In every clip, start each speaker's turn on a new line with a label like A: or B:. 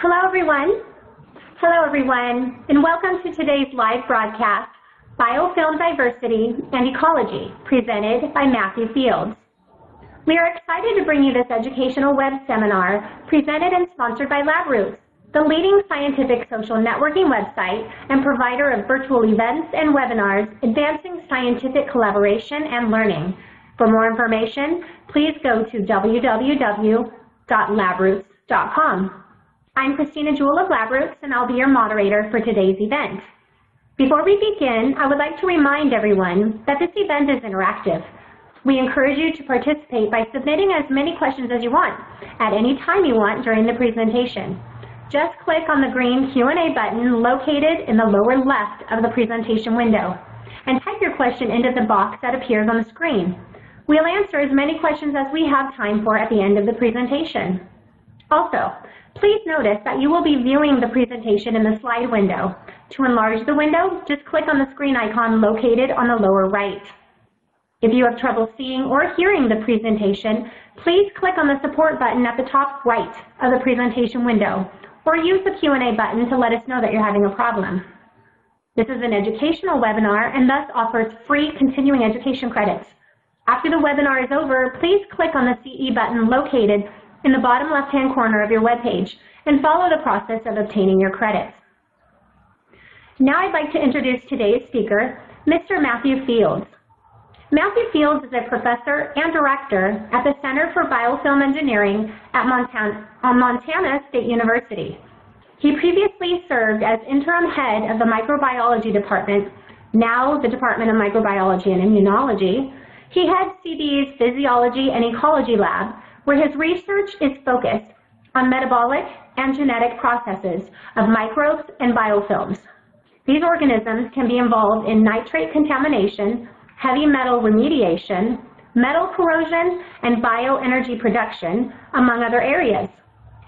A: Hello, everyone. Hello, everyone, and welcome to today's live broadcast, Biofilm Diversity and Ecology, presented by Matthew Fields. We are excited to bring you this educational web seminar presented and sponsored by LabRoots, the leading scientific social networking website and provider of virtual events and webinars advancing scientific collaboration and learning. For more information, please go to www.labroots.com. I'm Christina Jewell of LabRoots, and I'll be your moderator for today's event. Before we begin, I would like to remind everyone that this event is interactive. We encourage you to participate by submitting as many questions as you want at any time you want during the presentation. Just click on the green Q&A button located in the lower left of the presentation window and type your question into the box that appears on the screen. We'll answer as many questions as we have time for at the end of the presentation. Also, Please notice that you will be viewing the presentation in the slide window. To enlarge the window, just click on the screen icon located on the lower right. If you have trouble seeing or hearing the presentation, please click on the support button at the top right of the presentation window, or use the Q&A button to let us know that you're having a problem. This is an educational webinar and thus offers free continuing education credits. After the webinar is over, please click on the CE button located in the bottom left-hand corner of your web page and follow the process of obtaining your credits. Now I'd like to introduce today's speaker, Mr. Matthew Fields. Matthew Fields is a professor and director at the Center for Biofilm Engineering at Montana, Montana State University. He previously served as interim head of the microbiology department, now the Department of Microbiology and Immunology. He heads CBE's Physiology and Ecology Lab where his research is focused on metabolic and genetic processes of microbes and biofilms. These organisms can be involved in nitrate contamination, heavy metal remediation, metal corrosion, and bioenergy production, among other areas.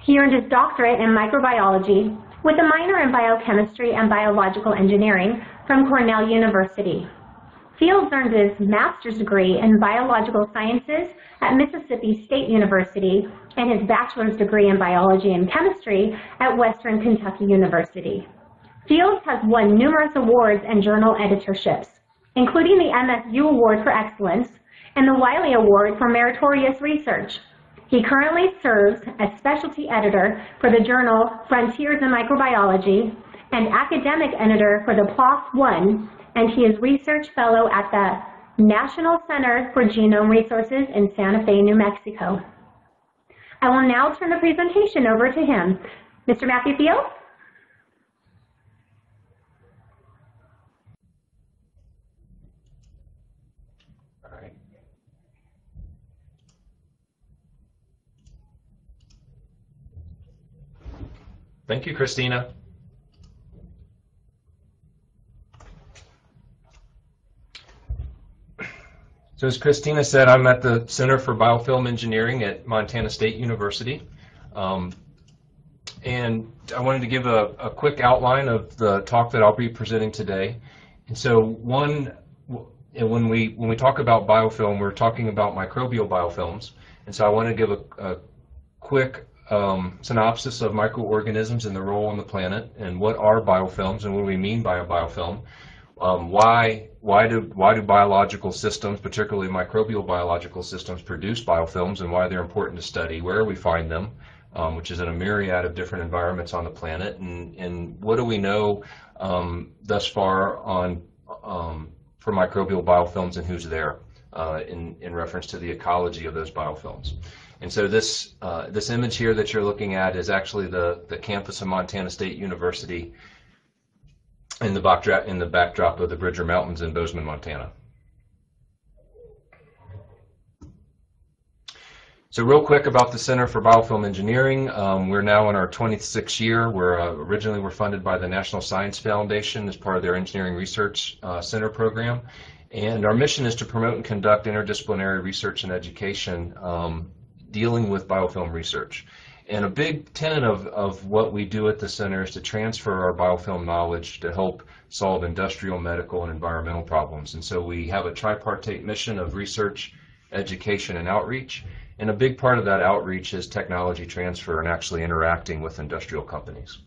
A: He earned his doctorate in microbiology with a minor in biochemistry and biological engineering from Cornell University. Fields earned his master's degree in biological sciences at Mississippi State University and his bachelor's degree in biology and chemistry at Western Kentucky University. Fields has won numerous awards and journal editorships, including the MSU Award for Excellence and the Wiley Award for Meritorious Research. He currently serves as specialty editor for the journal Frontiers in Microbiology and academic editor for the PLOS One, and he is research fellow at the National Center for Genome Resources in Santa Fe, New Mexico. I will now turn the presentation over to him. Mr. Matthew Fields?
B: Thank you, Christina. So as Christina said, I'm at the Center for Biofilm Engineering at Montana State University. Um, and I wanted to give a, a, quick outline of the talk that I'll be presenting today. And so one, when we, when we talk about biofilm, we're talking about microbial biofilms. And so I want to give a, a quick um, synopsis of microorganisms and their role on the planet and what are biofilms and what do we mean by a biofilm. Um, why why do why do biological systems, particularly microbial biological systems, produce biofilms, and why they're important to study? Where we find them, um, which is in a myriad of different environments on the planet, and and what do we know um, thus far on um, for microbial biofilms and who's there uh, in in reference to the ecology of those biofilms. And so this uh, this image here that you're looking at is actually the the campus of Montana State University in the backdrop in the backdrop of the Bridger Mountains in Bozeman, Montana. So real quick about the Center for Biofilm Engineering. Um, we're now in our 26th year. We're uh, originally were funded by the National Science Foundation as part of their Engineering Research uh, Center program. And our mission is to promote and conduct interdisciplinary research and education um, dealing with biofilm research. And a big tenet of, of what we do at the center is to transfer our biofilm knowledge to help solve industrial, medical, and environmental problems. And so we have a tripartite mission of research, education, and outreach. And a big part of that outreach is technology transfer and actually interacting with industrial companies.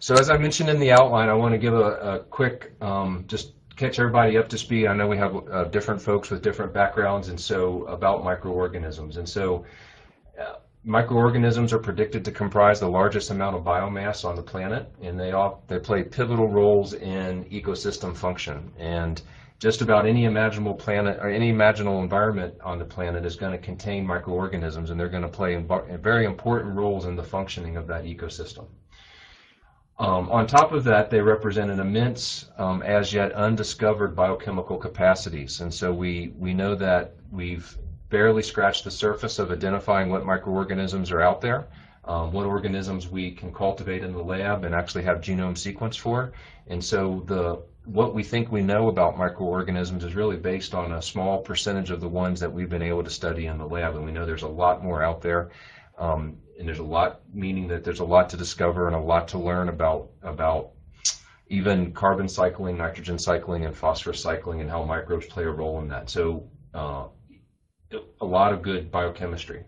B: So as I mentioned in the outline, I want to give a, a quick, um, just catch everybody up to speed. I know we have uh, different folks with different backgrounds, and so about microorganisms. And so uh, microorganisms are predicted to comprise the largest amount of biomass on the planet, and they all they play pivotal roles in ecosystem function. And just about any imaginable planet or any imaginable environment on the planet is going to contain microorganisms, and they're going to play very important roles in the functioning of that ecosystem. Um, on top of that, they represent an immense, um, as yet undiscovered biochemical capacities. And so we, we know that we've barely scratched the surface of identifying what microorganisms are out there, um, what organisms we can cultivate in the lab and actually have genome sequence for. And so the what we think we know about microorganisms is really based on a small percentage of the ones that we've been able to study in the lab, and we know there's a lot more out there. Um, and there's a lot, meaning that there's a lot to discover and a lot to learn about about even carbon cycling, nitrogen cycling, and phosphorus cycling, and how microbes play a role in that. So, uh, a lot of good biochemistry.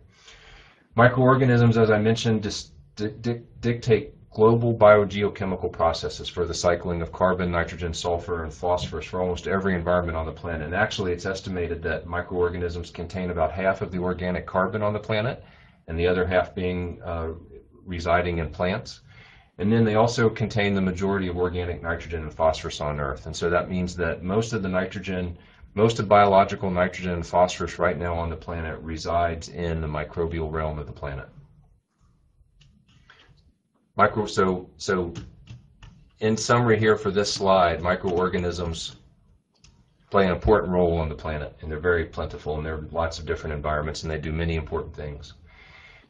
B: Microorganisms, as I mentioned, dis- di- dictate global biogeochemical processes for the cycling of carbon, nitrogen, sulfur, and phosphorus for almost every environment on the planet. And actually, it's estimated that microorganisms contain about half of the organic carbon on the planet and the other half being uh, residing in plants. And then they also contain the majority of organic nitrogen and phosphorus on Earth. And so that means that most of the nitrogen, most of biological nitrogen and phosphorus right now on the planet resides in the microbial realm of the planet. Micro, so, so in summary here for this slide, microorganisms play an important role on the planet, and they're very plentiful, and there are lots of different environments, and they do many important things.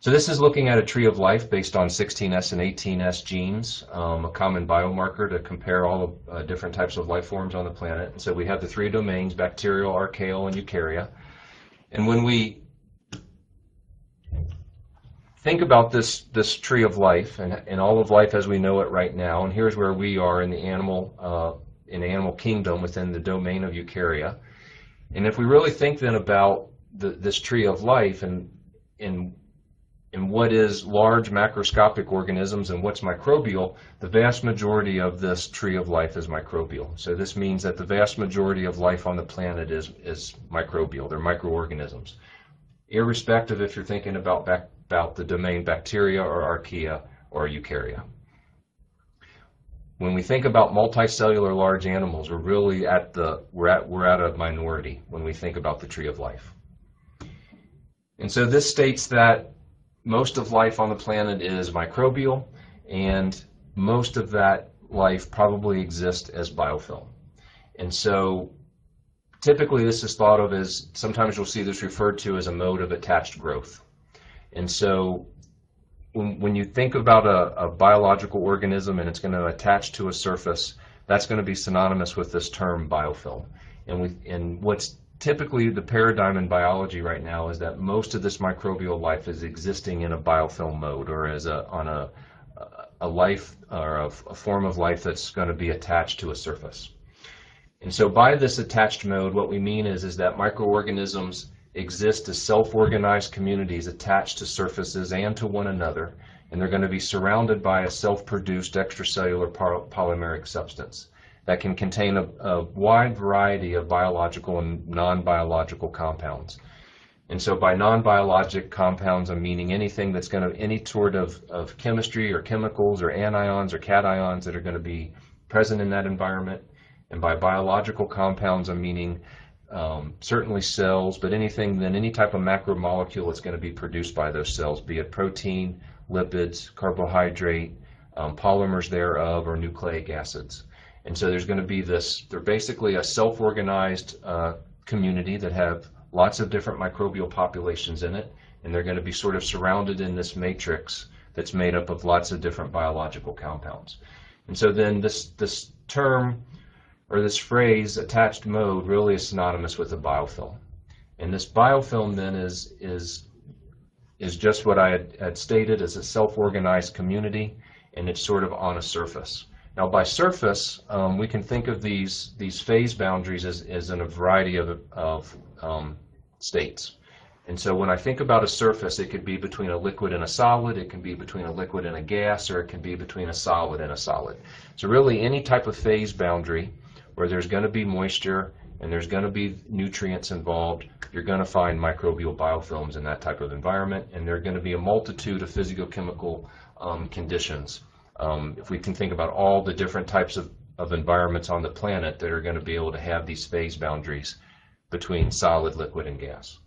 B: So this is looking at a tree of life based on 16S and 18S genes, um, a common biomarker to compare all the uh, different types of life forms on the planet. And so we have the three domains, bacterial, archaeal, and eukarya. And when we think about this, this tree of life and, and all of life as we know it right now, and here's where we are in the animal, uh, in animal kingdom within the domain of eukarya. And if we really think then about the, this tree of life and, and in what is large macroscopic organisms and what's microbial, the vast majority of this tree of life is microbial. So this means that the vast majority of life on the planet is, is microbial. They're microorganisms. Irrespective if you're thinking about, back, about the domain bacteria or archaea or eukarya. When we think about multicellular large animals, we're really at the we're at we're at a minority when we think about the tree of life. And so this states that most of life on the planet is microbial, and most of that life probably exists as biofilm. And so typically this is thought of as, sometimes you'll see this referred to as a mode of attached growth. And so when, when you think about a, a biological organism and it's going to attach to a surface, that's going to be synonymous with this term biofilm. And, we, and what's typically the paradigm in biology right now is that most of this microbial life is existing in a biofilm mode or as a on a a life or a, a form of life that's going to be attached to a surface. And so by this attached mode, what we mean is, is that microorganisms exist as self-organized communities attached to surfaces and to one another, and they're going to be surrounded by a self-produced extracellular polymeric substance that can contain a, a wide variety of biological and non-biological compounds. And so by non-biologic compounds, I'm meaning anything that's going to, any sort of, of chemistry or chemicals or anions or cations that are going to be present in that environment. And by biological compounds, I'm meaning um, certainly cells, but anything, then any type of macromolecule that's going to be produced by those cells, be it protein, lipids, carbohydrate, um, polymers thereof, or nucleic acids. And so there's going to be this, they're basically a self-organized uh, community that have lots of different microbial populations in it, and they're going to be sort of surrounded in this matrix that's made up of lots of different biological compounds. And so then this, this term, or this phrase, attached mode, really is synonymous with a biofilm. And this biofilm then is, is, is just what I had, had stated as a self-organized community, and it's sort of on a surface. Now, by surface, um, we can think of these these phase boundaries as, as in a variety of, of um, states. And so when I think about a surface, it could be between a liquid and a solid, it can be between a liquid and a gas, or it can be between a solid and a solid. So really any type of phase boundary where there's going to be moisture and there's going to be nutrients involved, you're going to find microbial biofilms in that type of environment, and there are going to be a multitude of physicochemical um, conditions. Um, if we can think about all the different types of, of environments on the planet that are going to be able to have these phase boundaries between solid, liquid, and gas.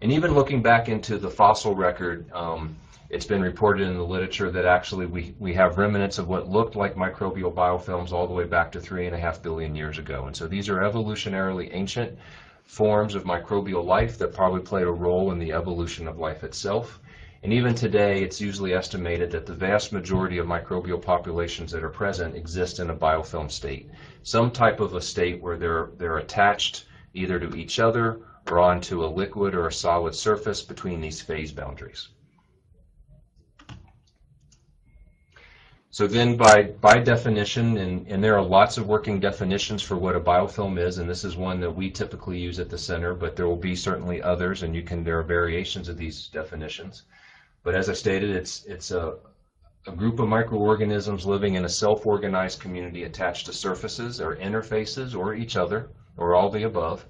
B: And even looking back into the fossil record, um, it's been reported in the literature that actually we, we have remnants of what looked like microbial biofilms all the way back to three and a half billion years ago. And so these are evolutionarily ancient forms of microbial life that probably played a role in the evolution of life itself. And even today, it's usually estimated that the vast majority of microbial populations that are present exist in a biofilm state, some type of a state where they're, they're attached either to each other or onto a liquid or a solid surface between these phase boundaries. So then by, by definition, and, and there are lots of working definitions for what a biofilm is, and this is one that we typically use at the center, but there will be certainly others, and you can, there are variations of these definitions. But as I stated, it's, it's a, a group of microorganisms living in a self-organized community attached to surfaces or interfaces or each other, or all the above,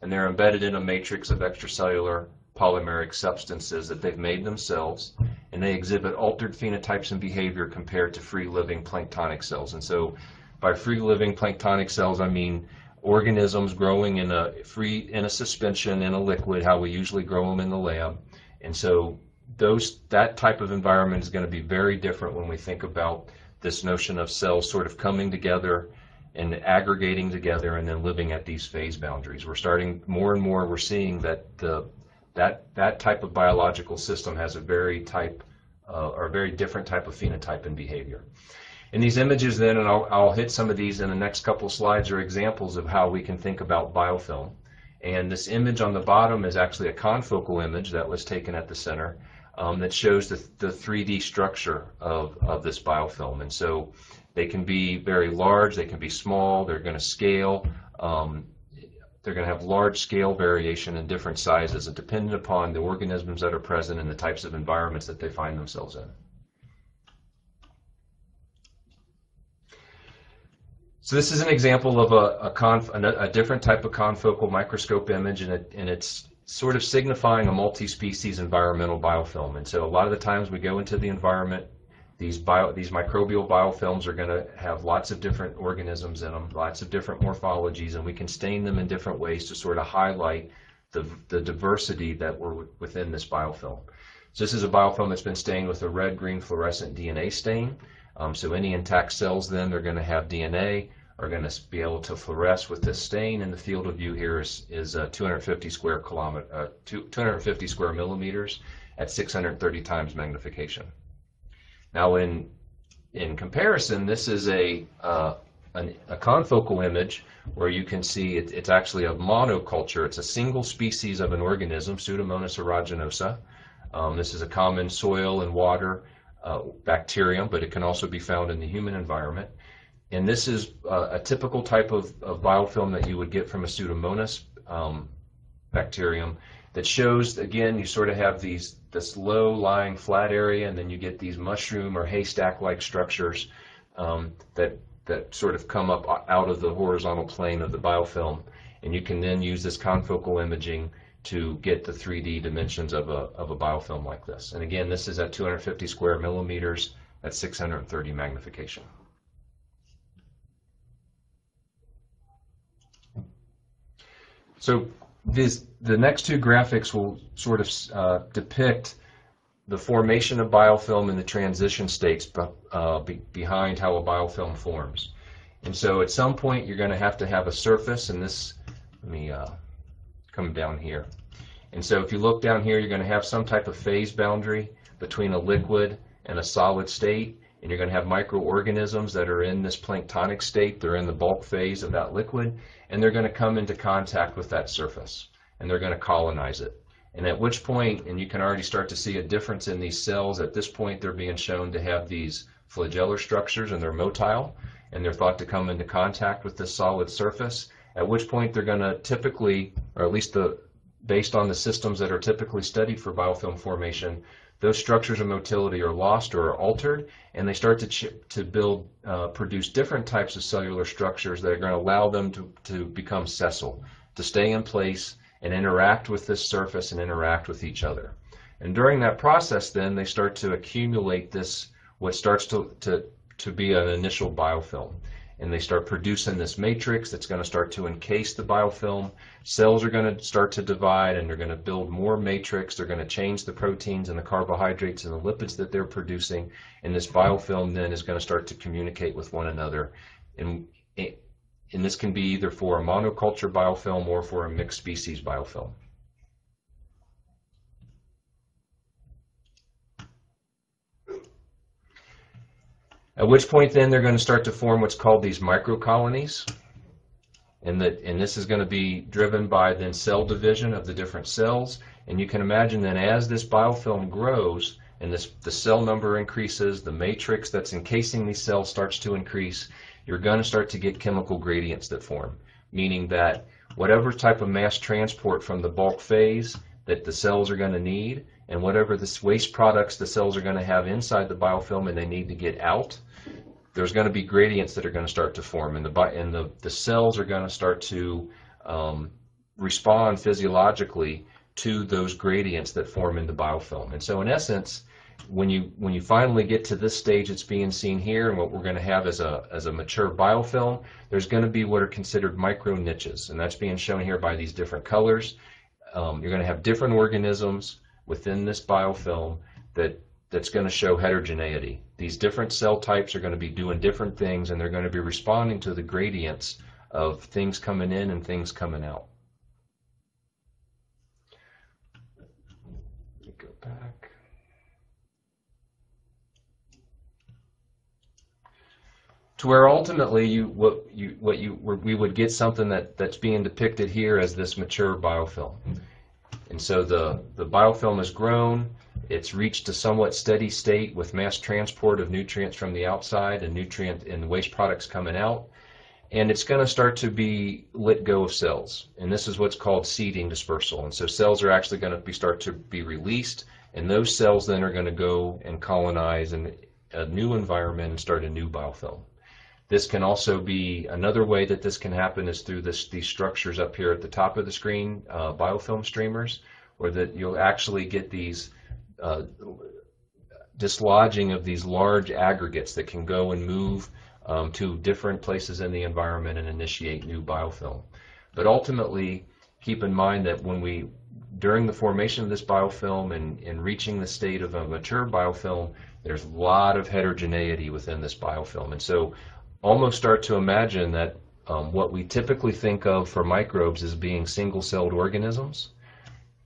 B: and they're embedded in a matrix of extracellular polymeric substances that they've made themselves, and they exhibit altered phenotypes and behavior compared to free-living planktonic cells. And so by free-living planktonic cells, I mean organisms growing in a free in a suspension in a liquid, how we usually grow them in the lab. And so those that type of environment is going to be very different when we think about this notion of cells sort of coming together and aggregating together and then living at these phase boundaries. We're starting more and more we're seeing that the that that type of biological system has a very type uh, or a very different type of phenotype and behavior. And these images then, and I'll, I'll hit some of these in the next couple slides, are examples of how we can think about biofilm. And this image on the bottom is actually a confocal image that was taken at the center um, that shows the, the 3D structure of, of this biofilm. And so they can be very large, they can be small, they're going to scale. Um, they're going to have large scale variation in different sizes and dependent upon the organisms that are present and the types of environments that they find themselves in. So this is an example of a, a, conf, a, a different type of confocal microscope image, and, it, and it's sort of signifying a multi-species environmental biofilm. And so a lot of the times we go into the environment, these, bio, these microbial biofilms are going to have lots of different organisms in them, lots of different morphologies, and we can stain them in different ways to sort of highlight the, the diversity that were within this biofilm. So this is a biofilm that's been stained with a red-green fluorescent DNA stain. Um, so any intact cells then, they're going to have DNA, are going to be able to fluoresce with this stain, and the field of view here is, is uh, 250 square kilometer, uh, 250 square millimeters at 630 times magnification. Now, in in comparison, this is a uh, an, a confocal image where you can see it, it's actually a monoculture. It's a single species of an organism, Pseudomonas aeruginosa. Um, this is a common soil and water uh, bacterium, but it can also be found in the human environment. And this is uh, a typical type of, of, biofilm that you would get from a Pseudomonas um, bacterium that shows, again, you sort of have these this low-lying flat area, and then you get these mushroom or haystack-like structures um, that that sort of come up out of the horizontal plane of the biofilm, and you can then use this confocal imaging to get the 3D dimensions of a, of a biofilm like this. And again, this is at 250 square millimeters at 630 magnification. So this, the next two graphics will sort of uh, depict the formation of biofilm and the transition states uh, be, behind how a biofilm forms. And so at some point you're going to have to have a surface, and this, let me uh, come down here. And so if you look down here, you're going to have some type of phase boundary between a liquid and a solid state, and you're going to have microorganisms that are in this planktonic state. They're in the bulk phase of that liquid, and they're going to come into contact with that surface, and they're going to colonize it. And at which point, and you can already start to see a difference in these cells, at this point they're being shown to have these flagellar structures and they're motile and they're thought to come into contact with this solid surface, at which point they're going to typically, or at least the based on the systems that are typically studied for biofilm formation, those structures of motility are lost or are altered, and they start to, to build, uh, produce different types of cellular structures that are going to allow them to, to become sessile, to stay in place and interact with this surface and interact with each other. And during that process, then they start to accumulate this, what starts to, to, to be an initial biofilm and they start producing this matrix that's going to start to encase the biofilm. Cells are going to start to divide and they're going to build more matrix. They're going to change the proteins and the carbohydrates and the lipids that they're producing. And this biofilm then is going to start to communicate with one another. And, and this can be either for a monoculture biofilm or for a mixed species biofilm. At which point then they're going to start to form what's called these microcolonies. And, that, and this is going to be driven by then cell division of the different cells. And you can imagine then as this biofilm grows and this, the cell number increases, the matrix that's encasing these cells starts to increase, you're going to start to get chemical gradients that form. Meaning that whatever type of mass transport from the bulk phase that the cells are going to need, and whatever the waste products the cells are going to have inside the biofilm and they need to get out, there's going to be gradients that are going to start to form, and the and the, the cells are going to start to um, respond physiologically to those gradients that form in the biofilm. And so, in essence, when you when you finally get to this stage that's being seen here, and what we're going to have as a as a mature biofilm, there's going to be what are considered micro niches, and that's being shown here by these different colors. Um, you're going to have different organisms within this biofilm that that's going to show heterogeneity. These different cell types are going to be doing different things and they're going to be responding to the gradients of things coming in and things coming out. To where ultimately you what you what you we would get something that that's being depicted here as this mature biofilm. And so the, the biofilm has grown, it's reached a somewhat steady state with mass transport of nutrients from the outside and nutrient and waste products coming out. And it's going to start to be let go of cells. And this is what's called seeding dispersal. And so cells are actually going to be start to be released, and those cells then are going to go and colonize in a new environment and start a new biofilm. This can also be another way that this can happen is through this, these structures up here at the top of the screen, uh, biofilm streamers, or that you'll actually get these uh, dislodging of these large aggregates that can go and move um, to different places in the environment and initiate new biofilm. But ultimately, keep in mind that when we, during the formation of this biofilm and, and reaching the state of a mature biofilm, there's a lot of heterogeneity within this biofilm. And so almost start to imagine that um, what we typically think of for microbes as being single-celled organisms,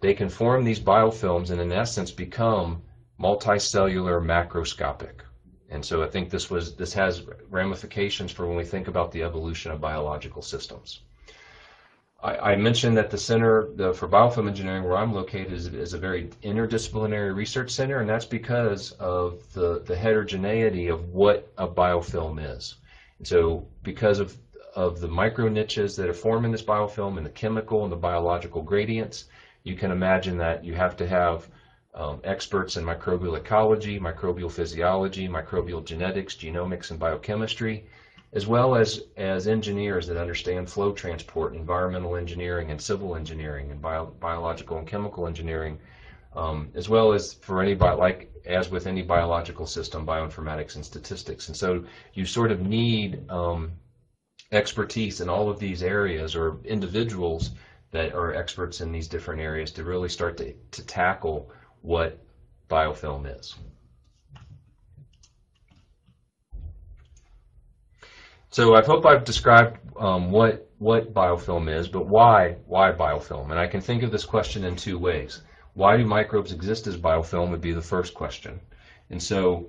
B: they can form these biofilms and in essence become multicellular macroscopic. And so I think this was this has ramifications for when we think about the evolution of biological systems. I, I mentioned that the center the, for biofilm engineering, where I'm located, is, is, a very interdisciplinary research center, and that's because of the, the heterogeneity of what a biofilm is. And so because of, of the micro niches that are formed in this biofilm and the chemical and the biological gradients, you can imagine that you have to have um, experts in microbial ecology, microbial physiology, microbial genetics, genomics, and biochemistry, as well as, as engineers that understand flow transport, environmental engineering, and civil engineering, and bio, biological and chemical engineering, um, as well as for any, like as with any biological system, bioinformatics and statistics. And so you sort of need um, expertise in all of these areas or individuals that are experts in these different areas to really start to, to tackle what biofilm is. So I hope I've described um, what what biofilm is, but why why biofilm? And I can think of this question in two ways why do microbes exist as biofilm would be the first question. And so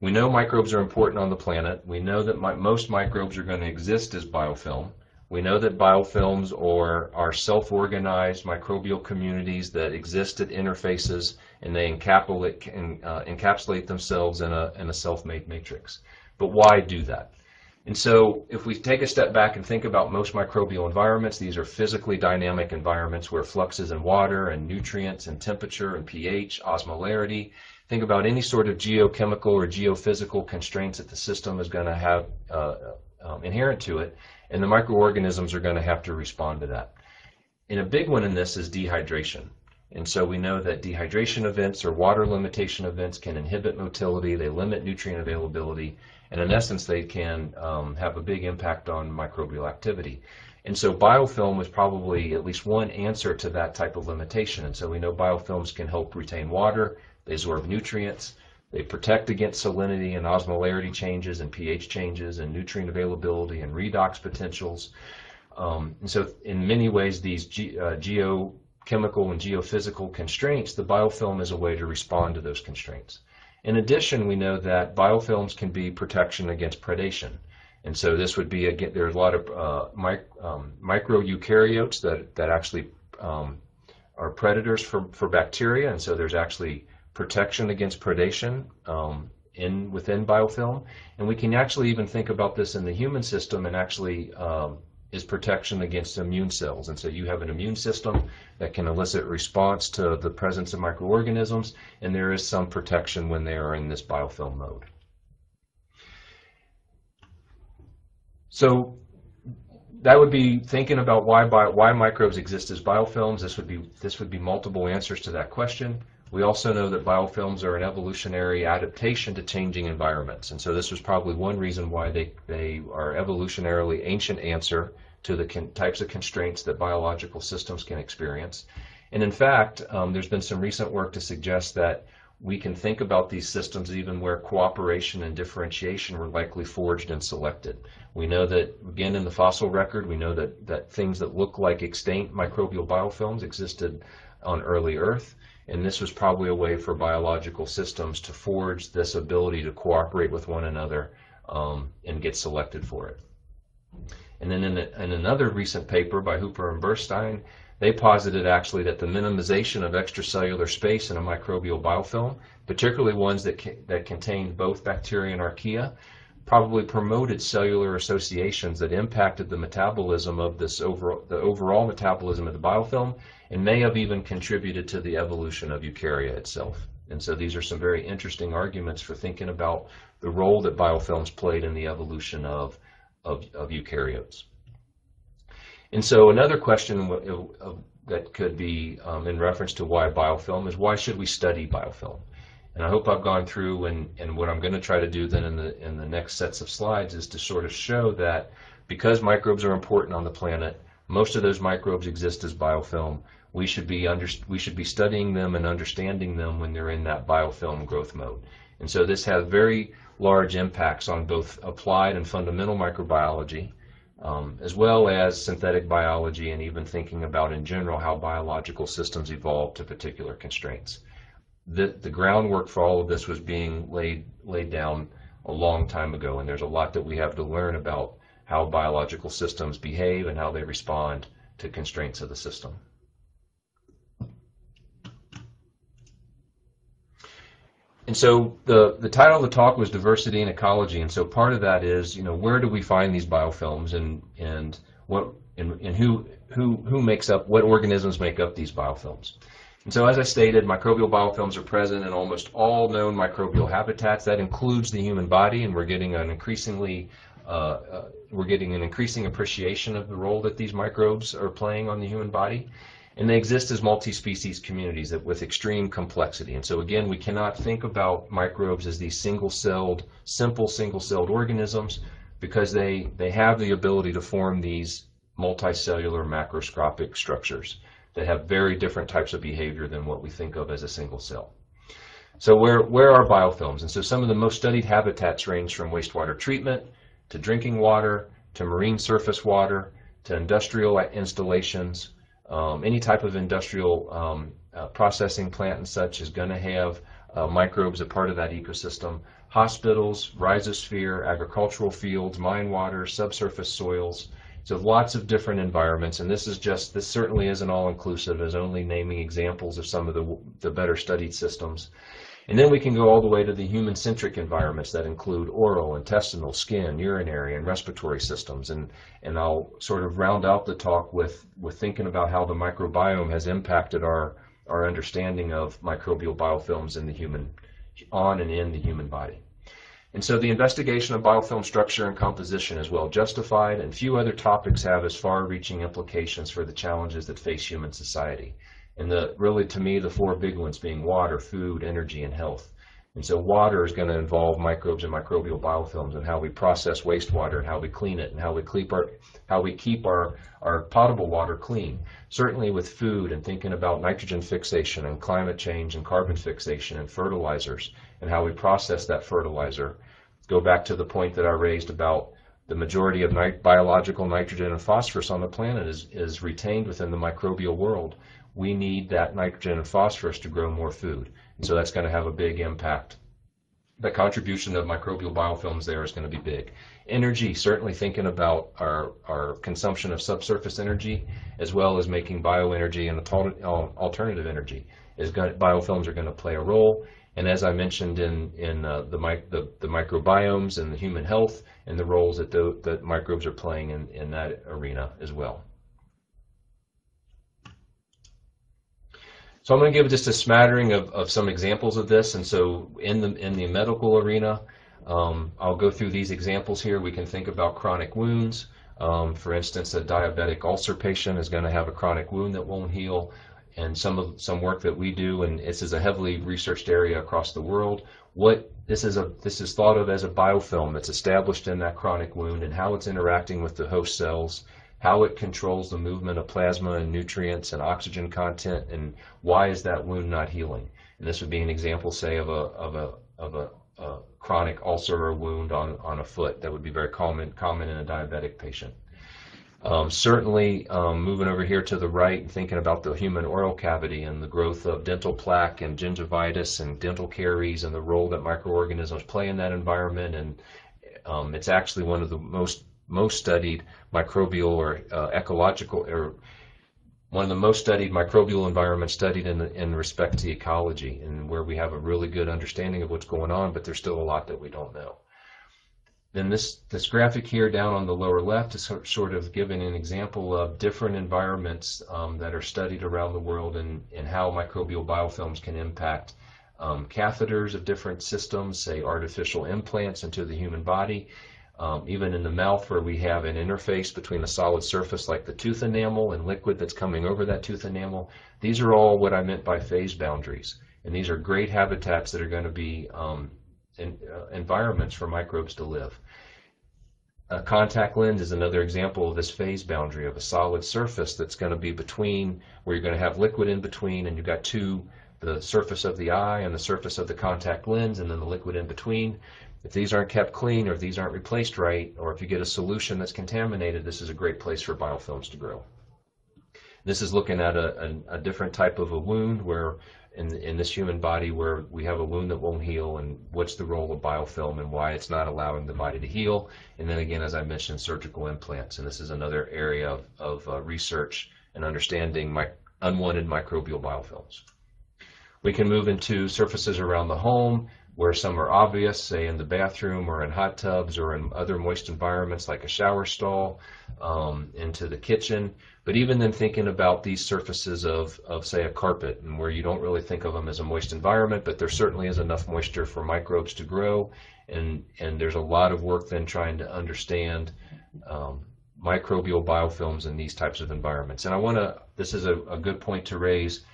B: we know microbes are important on the planet. We know that my, most microbes are going to exist as biofilm. We know that biofilms are, self-organized microbial communities that exist at interfaces and they uh, encapsulate themselves in a, in a self-made matrix. But why do that? And so if we take a step back and think about most microbial environments, these are physically dynamic environments where fluxes in water and nutrients and temperature and pH, osmolarity, think about any sort of geochemical or geophysical constraints that the system is going to have uh, um, inherent to it, and the microorganisms are going to have to respond to that. And a big one in this is dehydration. And so we know that dehydration events or water limitation events can inhibit motility, they limit nutrient availability, and in essence they can um, have a big impact on microbial activity. And so biofilm was probably at least one answer to that type of limitation. And so we know biofilms can help retain water, they absorb nutrients, they protect against salinity and osmolarity changes and pH changes and nutrient availability and redox potentials. Um, and so in many ways, these ge uh, geochemical and geophysical constraints, the biofilm is a way to respond to those constraints. In addition, we know that biofilms can be protection against predation. And so this would be, again, there's a lot of uh, mic, um, micro eukaryotes that, that actually um, are predators for, for bacteria, and so there's actually protection against predation um, in within biofilm. And we can actually even think about this in the human system and actually um, is protection against immune cells. And so you have an immune system that can elicit response to the presence of microorganisms, and there is some protection when they are in this biofilm mode. So that would be thinking about why, bio, why microbes exist as biofilms. This would be this would be multiple answers to that question. We also know that biofilms are an evolutionary adaptation to changing environments. And so this was probably one reason why they, they are evolutionarily ancient answer to the types of constraints that biological systems can experience. And in fact, um, there's been some recent work to suggest that we can think about these systems even where cooperation and differentiation were likely forged and selected. We know that, again, in the fossil record, we know that, that things that look like extinct microbial biofilms existed on early Earth. And this was probably a way for biological systems to forge this ability to cooperate with one another um, and get selected for it. And then in, a, in, another recent paper by Hooper and Burstein, they posited actually that the minimization of extracellular space in a microbial biofilm, particularly ones that, ca that contained both bacteria and archaea, probably promoted cellular associations that impacted the metabolism of this over, the overall metabolism of the biofilm and may have even contributed to the evolution of eukarya itself. And so these are some very interesting arguments for thinking about the role that biofilms played in the evolution of, of, of eukaryotes. And so another question that could be um, in reference to why biofilm is why should we study biofilm? And I hope I've gone through and, and what I'm going to try to do then in the, in the next sets of slides is to sort of show that because microbes are important on the planet, most of those microbes exist as biofilm. We should be under, we should be studying them and understanding them when they're in that biofilm growth mode. And so this has very large impacts on both applied and fundamental microbiology, um, as well as synthetic biology and even thinking about in general how biological systems evolve to particular constraints the, the groundwork for all of this was being laid, laid down a long time ago, and there's a lot that we have to learn about how biological systems behave and how they respond to constraints of the system. And so the, the title of the talk was diversity and ecology, and so part of that is, you know, where do we find these biofilms and, and what and, and who who who makes up what organisms make up these biofilms? And so as I stated, microbial biofilms are present in almost all known microbial habitats. That includes the human body, and we're getting an increasingly uh, uh, we're getting an increasing appreciation of the role that these microbes are playing on the human body. And they exist as multi-species communities with extreme complexity. And so again, we cannot think about microbes as these single-celled, simple single-celled organisms because they, they have the ability to form these multicellular macroscopic structures that have very different types of behavior than what we think of as a single cell. So where, where are biofilms? And so some of the most studied habitats range from wastewater treatment to drinking water to marine surface water to industrial installations. Um, any type of industrial um, uh, processing plant and such is going to have uh, microbes a part of that ecosystem. Hospitals, rhizosphere, agricultural fields, mine water, subsurface soils, So lots of different environments, and this is just, this certainly isn't all-inclusive, as only naming examples of some of the, the better studied systems. And then we can go all the way to the human-centric environments that include oral, intestinal, skin, urinary, and respiratory systems. And, and I'll sort of round out the talk with, with thinking about how the microbiome has impacted our, our understanding of microbial biofilms in the human, on and in the human body. And so the investigation of biofilm structure and composition is well justified, and few other topics have as far-reaching implications for the challenges that face human society. And the really, to me, the four big ones being water, food, energy, and health. And so water is going to involve microbes and microbial biofilms and how we process wastewater and how we clean it and how we keep our how we keep our, our potable water clean. Certainly with food and thinking about nitrogen fixation and climate change and carbon fixation and fertilizers and how we process that fertilizer. Go back to the point that I raised about the majority of biological nitrogen and phosphorus on the planet is, is retained within the microbial world we need that nitrogen and phosphorus to grow more food. And so that's going to have a big impact. The contribution of microbial biofilms there is going to be big. Energy, certainly thinking about our, our consumption of subsurface energy, as well as making bioenergy and alternative energy. Is going, biofilms are going to play a role. And as I mentioned in, in uh, the, the, the, microbiomes and the human health and the roles that, the, that microbes are playing in, in that arena as well. So I'm going to give just a smattering of, of some examples of this. And so in the, in the medical arena, um, I'll go through these examples here. We can think about chronic wounds. Um, for instance, a diabetic ulcer patient is going to have a chronic wound that won't heal. And some of some work that we do, and this is a heavily researched area across the world. What this is a this is thought of as a biofilm that's established in that chronic wound, and how it's interacting with the host cells how it controls the movement of plasma and nutrients and oxygen content, and why is that wound not healing? And this would be an example, say, of a of a of a, a chronic ulcer or wound on on a foot that would be very common common in a diabetic patient. Um, certainly, um, moving over here to the right, thinking about the human oral cavity and the growth of dental plaque and gingivitis and dental caries and the role that microorganisms play in that environment. And um, it's actually one of the most most studied microbial or uh, ecological or one of the most studied microbial environments studied in, in respect to ecology and where we have a really good understanding of what's going on, but there's still a lot that we don't know. Then this, this graphic here down on the lower left is sort of giving an example of different environments um, that are studied around the world and, and how microbial biofilms can impact um, catheters of different systems, say artificial implants into the human body, um, even in the mouth where we have an interface between a solid surface like the tooth enamel and liquid that's coming over that tooth enamel. These are all what I meant by phase boundaries. And these are great habitats that are going to be um, in, uh, environments for microbes to live. A contact lens is another example of this phase boundary of a solid surface that's going to be between, where you're going to have liquid in between, and you've got two, the surface of the eye and the surface of the contact lens, and then the liquid in between. If these aren't kept clean or if these aren't replaced right, or if you get a solution that's contaminated, this is a great place for biofilms to grow. This is looking at a, a, a different type of a wound where in, in this human body where we have a wound that won't heal and what's the role of biofilm and why it's not allowing the body to heal. And then again, as I mentioned, surgical implants. And this is another area of, of uh, research and understanding my, unwanted microbial biofilms. We can move into surfaces around the home where some are obvious, say in the bathroom or in hot tubs or in other moist environments like a shower stall, um, into the kitchen. But even then thinking about these surfaces of, of, say, a carpet, and where you don't really think of them as a moist environment, but there certainly is enough moisture for microbes to grow. And, and there's a lot of work then trying to understand um, microbial biofilms in these types of environments. And I want to, this is a, a good point to raise,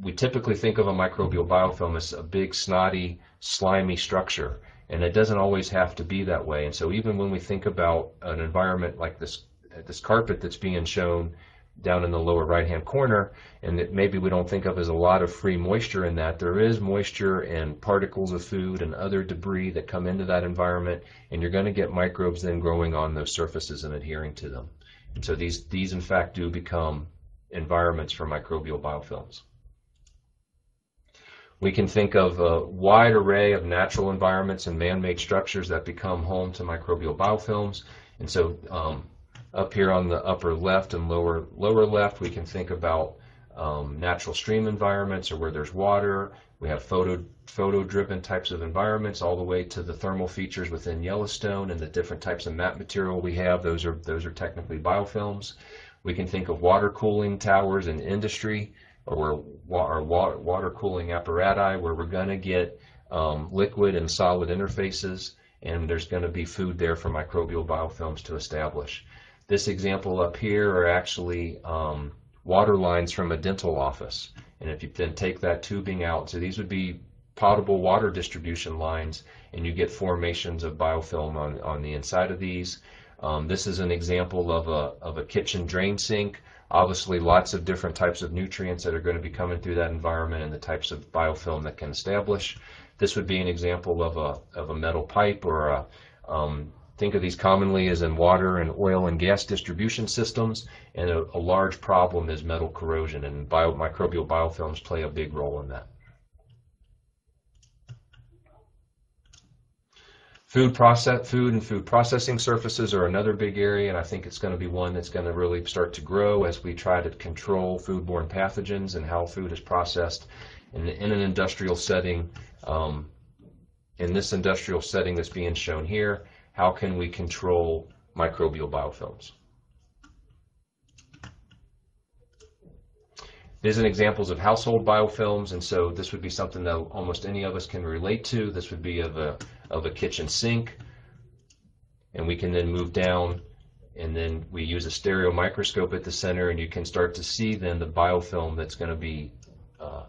B: we typically think of a microbial biofilm as a big, snotty, slimy structure, and it doesn't always have to be that way. And so even when we think about an environment like this, this carpet that's being shown down in the lower right-hand corner, and that maybe we don't think of as a lot of free moisture in that, there is moisture and particles of food and other debris that come into that environment, and you're going to get microbes then growing on those surfaces and adhering to them. And so these, these in fact do become environments for microbial biofilms. We can think of a wide array of natural environments and man-made structures that become home to microbial biofilms. And so um, Up here on the upper left and lower, lower left, we can think about um, natural stream environments or where there's water. We have photo, photo-driven types of environments all the way to the thermal features within Yellowstone and the different types of mat material we have. Those are, those are technically biofilms. We can think of water cooling towers in industry or wa- water cooling apparatus where we're going to get um, liquid and solid interfaces and there's going to be food there for microbial biofilms to establish. This example up here are actually um, water lines from a dental office. And if you then take that tubing out, so these would be potable water distribution lines, and you get formations of biofilm on, on the inside of these. Um, this is an example of a, of a kitchen drain sink. Obviously, lots of different types of nutrients that are going to be coming through that environment and the types of biofilm that can establish. This would be an example of a, of a metal pipe or a, um, think of these commonly as in water and oil and gas distribution systems, and a, a large problem is metal corrosion, and bio, microbial biofilms play a big role in that. Food process, food and food processing surfaces are another big area, and I think it's going to be one that's going to really start to grow as we try to control foodborne pathogens and how food is processed in, in an industrial setting. Um, in this industrial setting that's being shown here, how can we control microbial biofilms? These are examples of household biofilms, and so this would be something that almost any of us can relate to. This would be of a, of a kitchen sink, and we can then move down, and then we use a stereo microscope at the center, and you can start to see then the biofilm that's going to be uh,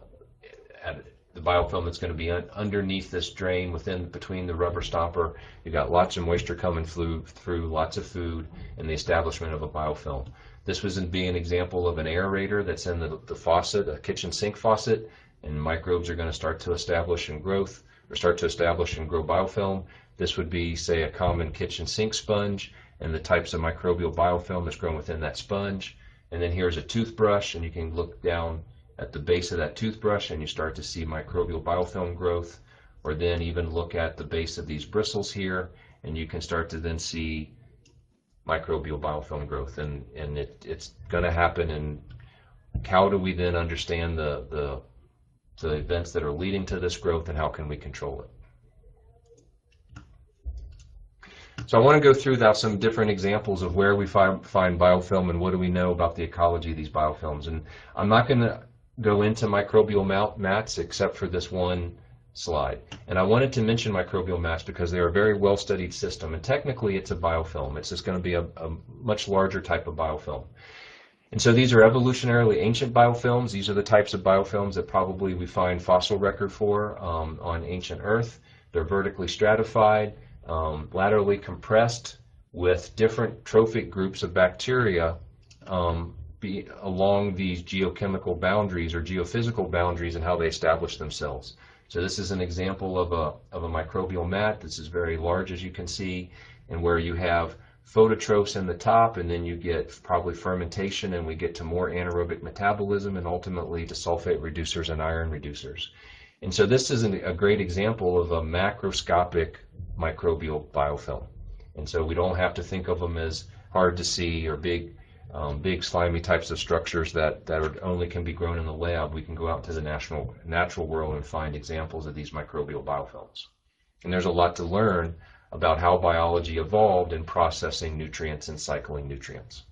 B: at, the biofilm that's going to be un underneath this drain within between the rubber stopper. You've got lots of moisture coming through, through lots of food, and the establishment of a biofilm. This was be an example of an aerator that's in the, the faucet, a kitchen sink faucet, and microbes are going to start to establish and growth, or start to establish and grow biofilm. This would be, say, a common kitchen sink sponge, and the types of microbial biofilm that's grown within that sponge. And then here's a toothbrush, and you can look down at the base of that toothbrush and you start to see microbial biofilm growth, or then even look at the base of these bristles here, and you can start to then see microbial biofilm growth, and, and it, it's going to happen. And how do we then understand the, the, the events that are leading to this growth, and how can we control it? So I want to go through now some different examples of where we find, find biofilm and what do we know about the ecology of these biofilms. And I'm not going to go into microbial mats except for this one slide. And I wanted to mention microbial mats because they're a very well-studied system, and technically it's a biofilm. It's just going to be a, a, much larger type of biofilm. And so these are evolutionarily ancient biofilms. These are the types of biofilms that probably we find fossil record for um, on ancient Earth. They're vertically stratified, um, laterally compressed with different trophic groups of bacteria um, be along these geochemical boundaries or geophysical boundaries and how they establish themselves. So this is an example of a, of a microbial mat. This is very large as you can see and where you have phototrophs in the top and then you get probably fermentation and we get to more anaerobic metabolism and ultimately to sulfate reducers and iron reducers. And so this is an, a great example of a macroscopic microbial biofilm. And so we don't have to think of them as hard to see or big um, big slimy types of structures that, that are, only can be grown in the lab, we can go out to the natural, natural world and find examples of these microbial biofilms. And there's a lot to learn about how biology evolved in processing nutrients and cycling nutrients.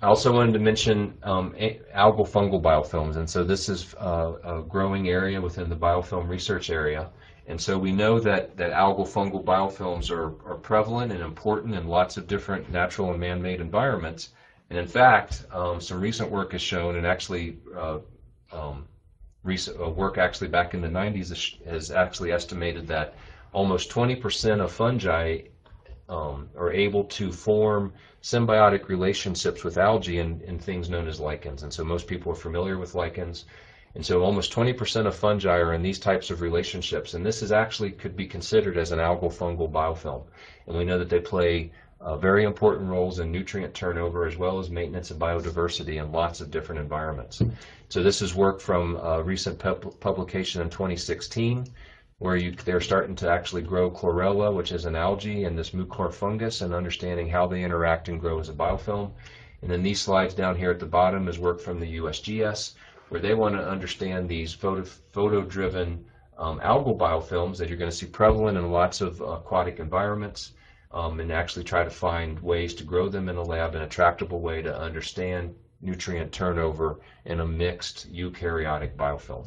B: I also wanted to mention um, algal fungal biofilms, and so this is uh, a growing area within the biofilm research area. And so we know that, that algal fungal biofilms are, are prevalent and important in lots of different natural and man-made environments. And in fact, um, some recent work has shown, and actually uh, um, recent uh, work actually back in the 90s has actually estimated that almost 20% of fungi um, are able to form symbiotic relationships with algae and, in things known as lichens. And so most people are familiar with lichens. And so almost 20% of fungi are in these types of relationships, and this is actually could be considered as an algal fungal biofilm. And we know that they play uh, very important roles in nutrient turnover as well as maintenance of biodiversity in lots of different environments. So this is work from a recent publication in 2016 where you, they're starting to actually grow chlorella, which is an algae, and this mucor fungus, and understanding how they interact and grow as a biofilm. And then these slides down here at the bottom is work from the USGS, where they want to understand these photo, photo-driven um, algal biofilms that you're going to see prevalent in lots of aquatic environments, um, and actually try to find ways to grow them in a lab in a tractable way to understand nutrient turnover in a mixed eukaryotic biofilm.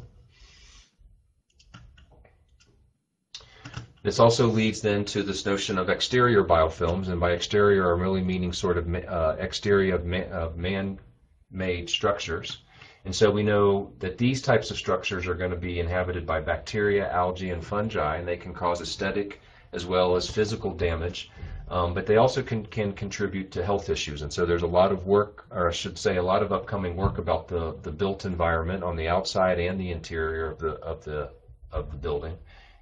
B: This also leads then to this notion of exterior biofilms, and by exterior I'm really meaning sort of uh, exterior of, man, of man-made structures. And so we know that these types of structures are going to be inhabited by bacteria, algae, and fungi, and they can cause aesthetic as well as physical damage. Um, but they also can, can contribute to health issues. And so there's a lot of work, or I should say a lot of upcoming work about the, the built environment on the outside and the interior of the, of the, of the building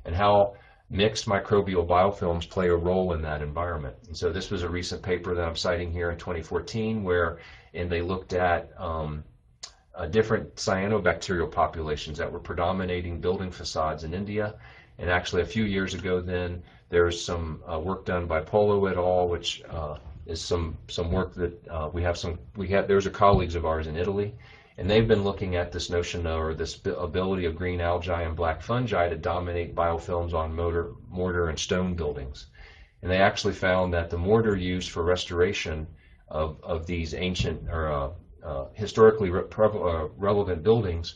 B: and how mixed microbial biofilms play a role in that environment. And so this was a recent paper that I'm citing here in 2014 where and they looked at um, uh, different cyanobacterial populations that were predominating building facades in India. And actually a few years ago then there's some uh, work done by Polo et al., which uh, is some some work that uh, we have some we have there's a colleagues of ours in Italy and they've been looking at this notion or this ability of green algae and black fungi to dominate biofilms on mortar, mortar and stone buildings. And they actually found that the mortar used for restoration of, of these ancient or uh, uh, historically re uh, relevant buildings,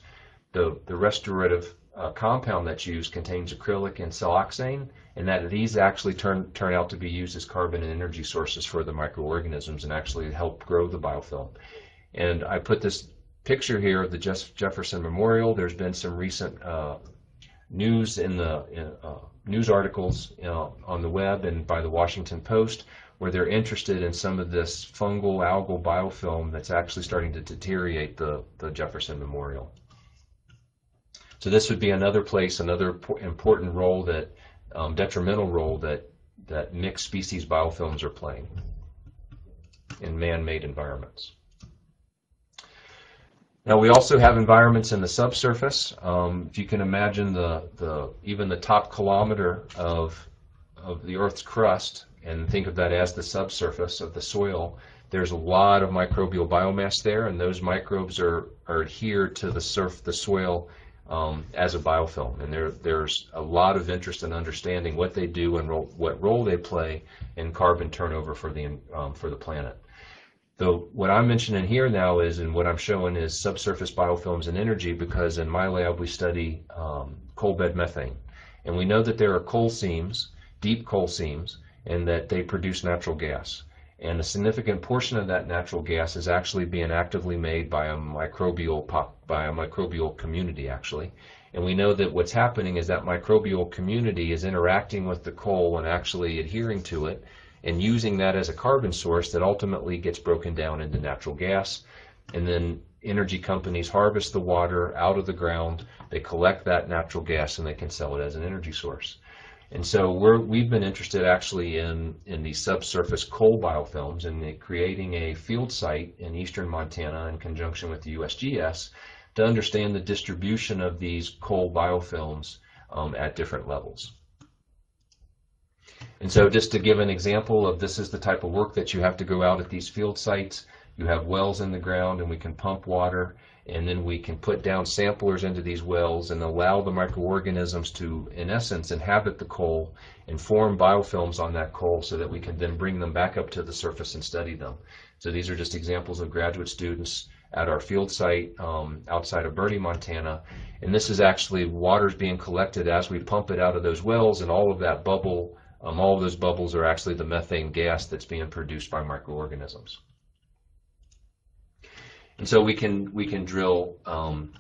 B: the, the restorative uh, compound that's used contains acrylic and siloxane, and that these actually turn, turn out to be used as carbon and energy sources for the microorganisms and actually help grow the biofilm. And I put this picture here of the Jeff Jefferson Memorial. There's been some recent uh, news in the uh, news articles know, on the web and by the Washington Post where they're interested in some of this fungal algal biofilm that's actually starting to deteriorate the, the Jefferson Memorial. So this would be another place, another important role that, um, detrimental role that, that mixed species biofilms are playing in man-made environments. Now we also have environments in the subsurface. Um, if you can imagine the, the even the top kilometer of, of the Earth's crust and think of that as the subsurface of the soil, there's a lot of microbial biomass there and those microbes are, are adhered to the surf, the soil um, as a biofilm. And there, there's a lot of interest in understanding what they do and ro what role they play in carbon turnover for the, um, for the planet. Though what I'm mentioning here now is, and what I'm showing is subsurface biofilms and energy because in my lab we study um, coal bed methane. And we know that there are coal seams, deep coal seams, and that they produce natural gas. And a significant portion of that natural gas is actually being actively made by a microbial pop, by a microbial community actually. And we know that what's happening is that microbial community is interacting with the coal and actually adhering to it and using that as a carbon source that ultimately gets broken down into natural gas. And then energy companies harvest the water out of the ground, they collect that natural gas, and they can sell it as an energy source. And so we're, we've been interested actually in, in these subsurface coal biofilms and creating a field site in eastern Montana in conjunction with the USGS to understand the distribution of these coal biofilms um, at different levels. And so just to give an example of this is the type of work that you have to go out at these field sites. You have wells in the ground and we can pump water and then we can put down samplers into these wells and allow the microorganisms to, in essence, inhabit the coal and form biofilms on that coal so that we can then bring them back up to the surface and study them. So these are just examples of graduate students at our field site um, outside of Birney, Montana. And this is actually water's being collected as we pump it out of those wells and all of that bubble um, all of those bubbles are actually the methane gas that's being produced by microorganisms. And so we can we can drill. Um,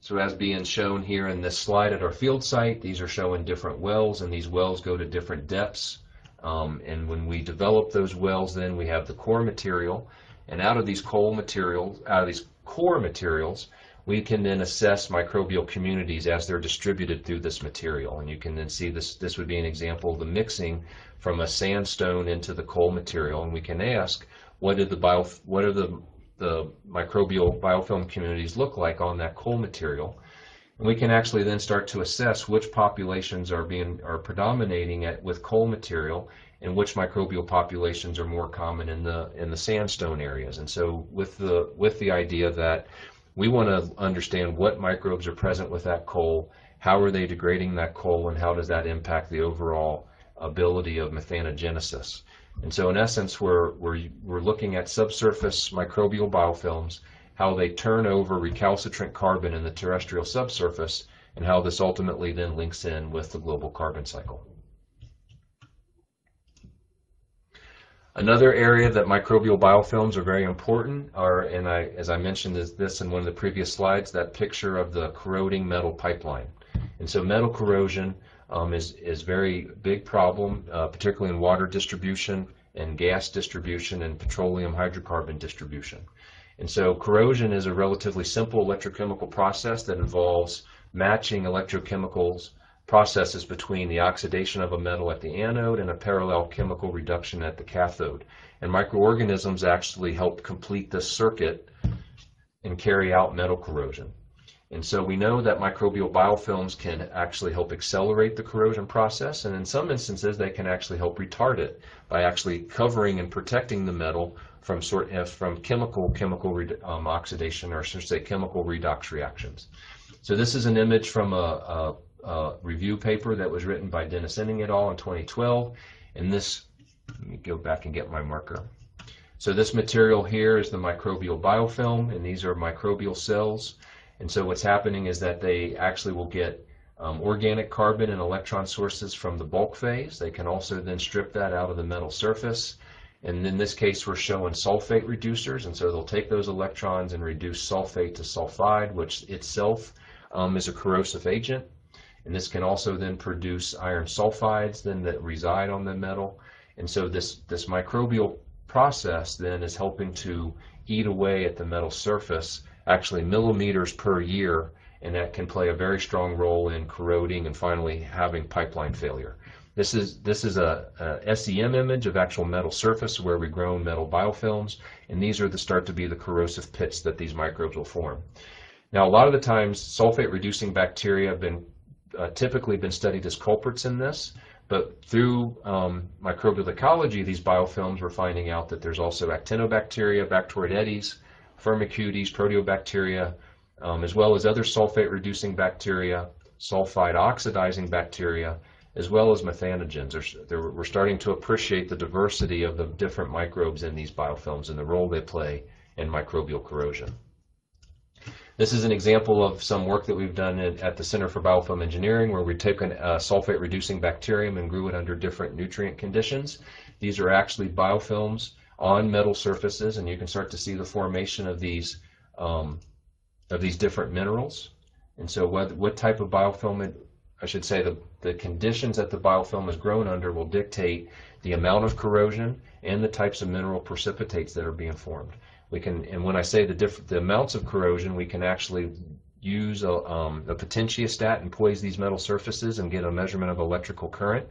B: so as being shown here in this slide at our field site, these are showing different wells, and these wells go to different depths. Um, and when we develop those wells, then we have the core material, and out of these coal materials, out of these core materials, we can then assess microbial communities as they're distributed through this material. And you can then see this, this would be an example of the mixing from a sandstone into the coal material. And we can ask, what did the bio, what are the, the microbial biofilm communities look like on that coal material? And we can actually then start to assess which populations are being are predominating at, with coal material and which microbial populations are more common in the in the sandstone areas. And so with the with the idea that we want to understand what microbes are present with that coal, how are they degrading that coal, and how does that impact the overall ability of methanogenesis. And so in essence, we're, we're, we're looking at subsurface microbial biofilms, how they turn over recalcitrant carbon in the terrestrial subsurface, and how this ultimately then links in with the global carbon cycle. Another area that microbial biofilms are very important are, and I, as I mentioned is this in one of the previous slides, that picture of the corroding metal pipeline. And so metal corrosion um, is, is very big problem, uh, particularly in water distribution and gas distribution and petroleum hydrocarbon distribution. And so corrosion is a relatively simple electrochemical process that involves matching electrochemicals processes between the oxidation of a metal at the anode and a parallel chemical reduction at the cathode. And microorganisms actually help complete this circuit and carry out metal corrosion. And so we know that microbial biofilms can actually help accelerate the corrosion process, and in some instances they can actually help retard it by actually covering and protecting the metal from sort of, from chemical chemical um, oxidation, or should say chemical redox reactions. So this is an image from a, a, a review paper that was written by Dennis Enning et al. in 2012, and this let me go back and get my marker. So this material here is the microbial biofilm, and these are microbial cells. And so what's happening is that they actually will get um, organic carbon and electron sources from the bulk phase. They can also then strip that out of the metal surface. And in this case, we're showing sulfate reducers. And so they'll take those electrons and reduce sulfate to sulfide, which itself um, is a corrosive agent. And this can also then produce iron sulfides then that reside on the metal. And so this, this microbial process then is helping to eat away at the metal surface actually millimeters per year, and that can play a very strong role in corroding and finally having pipeline failure. This is, this is a, a, SEM image of actual metal surface where we've grown metal biofilms, and these are the start to be the corrosive pits that these microbes will form. Now, a lot of the times, sulfate-reducing bacteria have been uh, typically been studied as culprits in this, but through um, microbial ecology, these biofilms, we're finding out that there's also actinobacteria, Bacteroidetes, Firmicutes, proteobacteria, um, as well as other sulfate-reducing bacteria, sulfide-oxidizing bacteria, as well as methanogens. we're starting to appreciate the diversity of the different microbes in these biofilms and the role they play in microbial corrosion. This is an example of some work that we've done at the Center for Biofilm Engineering where we've taken a sulfate-reducing bacterium and grew it under different nutrient conditions. These are actually biofilms on metal surfaces, and you can start to see the formation of these um, of these different minerals. And so, what what type of biofilm, it, I should say, the the conditions that the biofilm is grown under will dictate the amount of corrosion and the types of mineral precipitates that are being formed. We can, and when I say the different the amounts of corrosion, we can actually use a, um, a potentiostat and poise these metal surfaces and get a measurement of electrical current.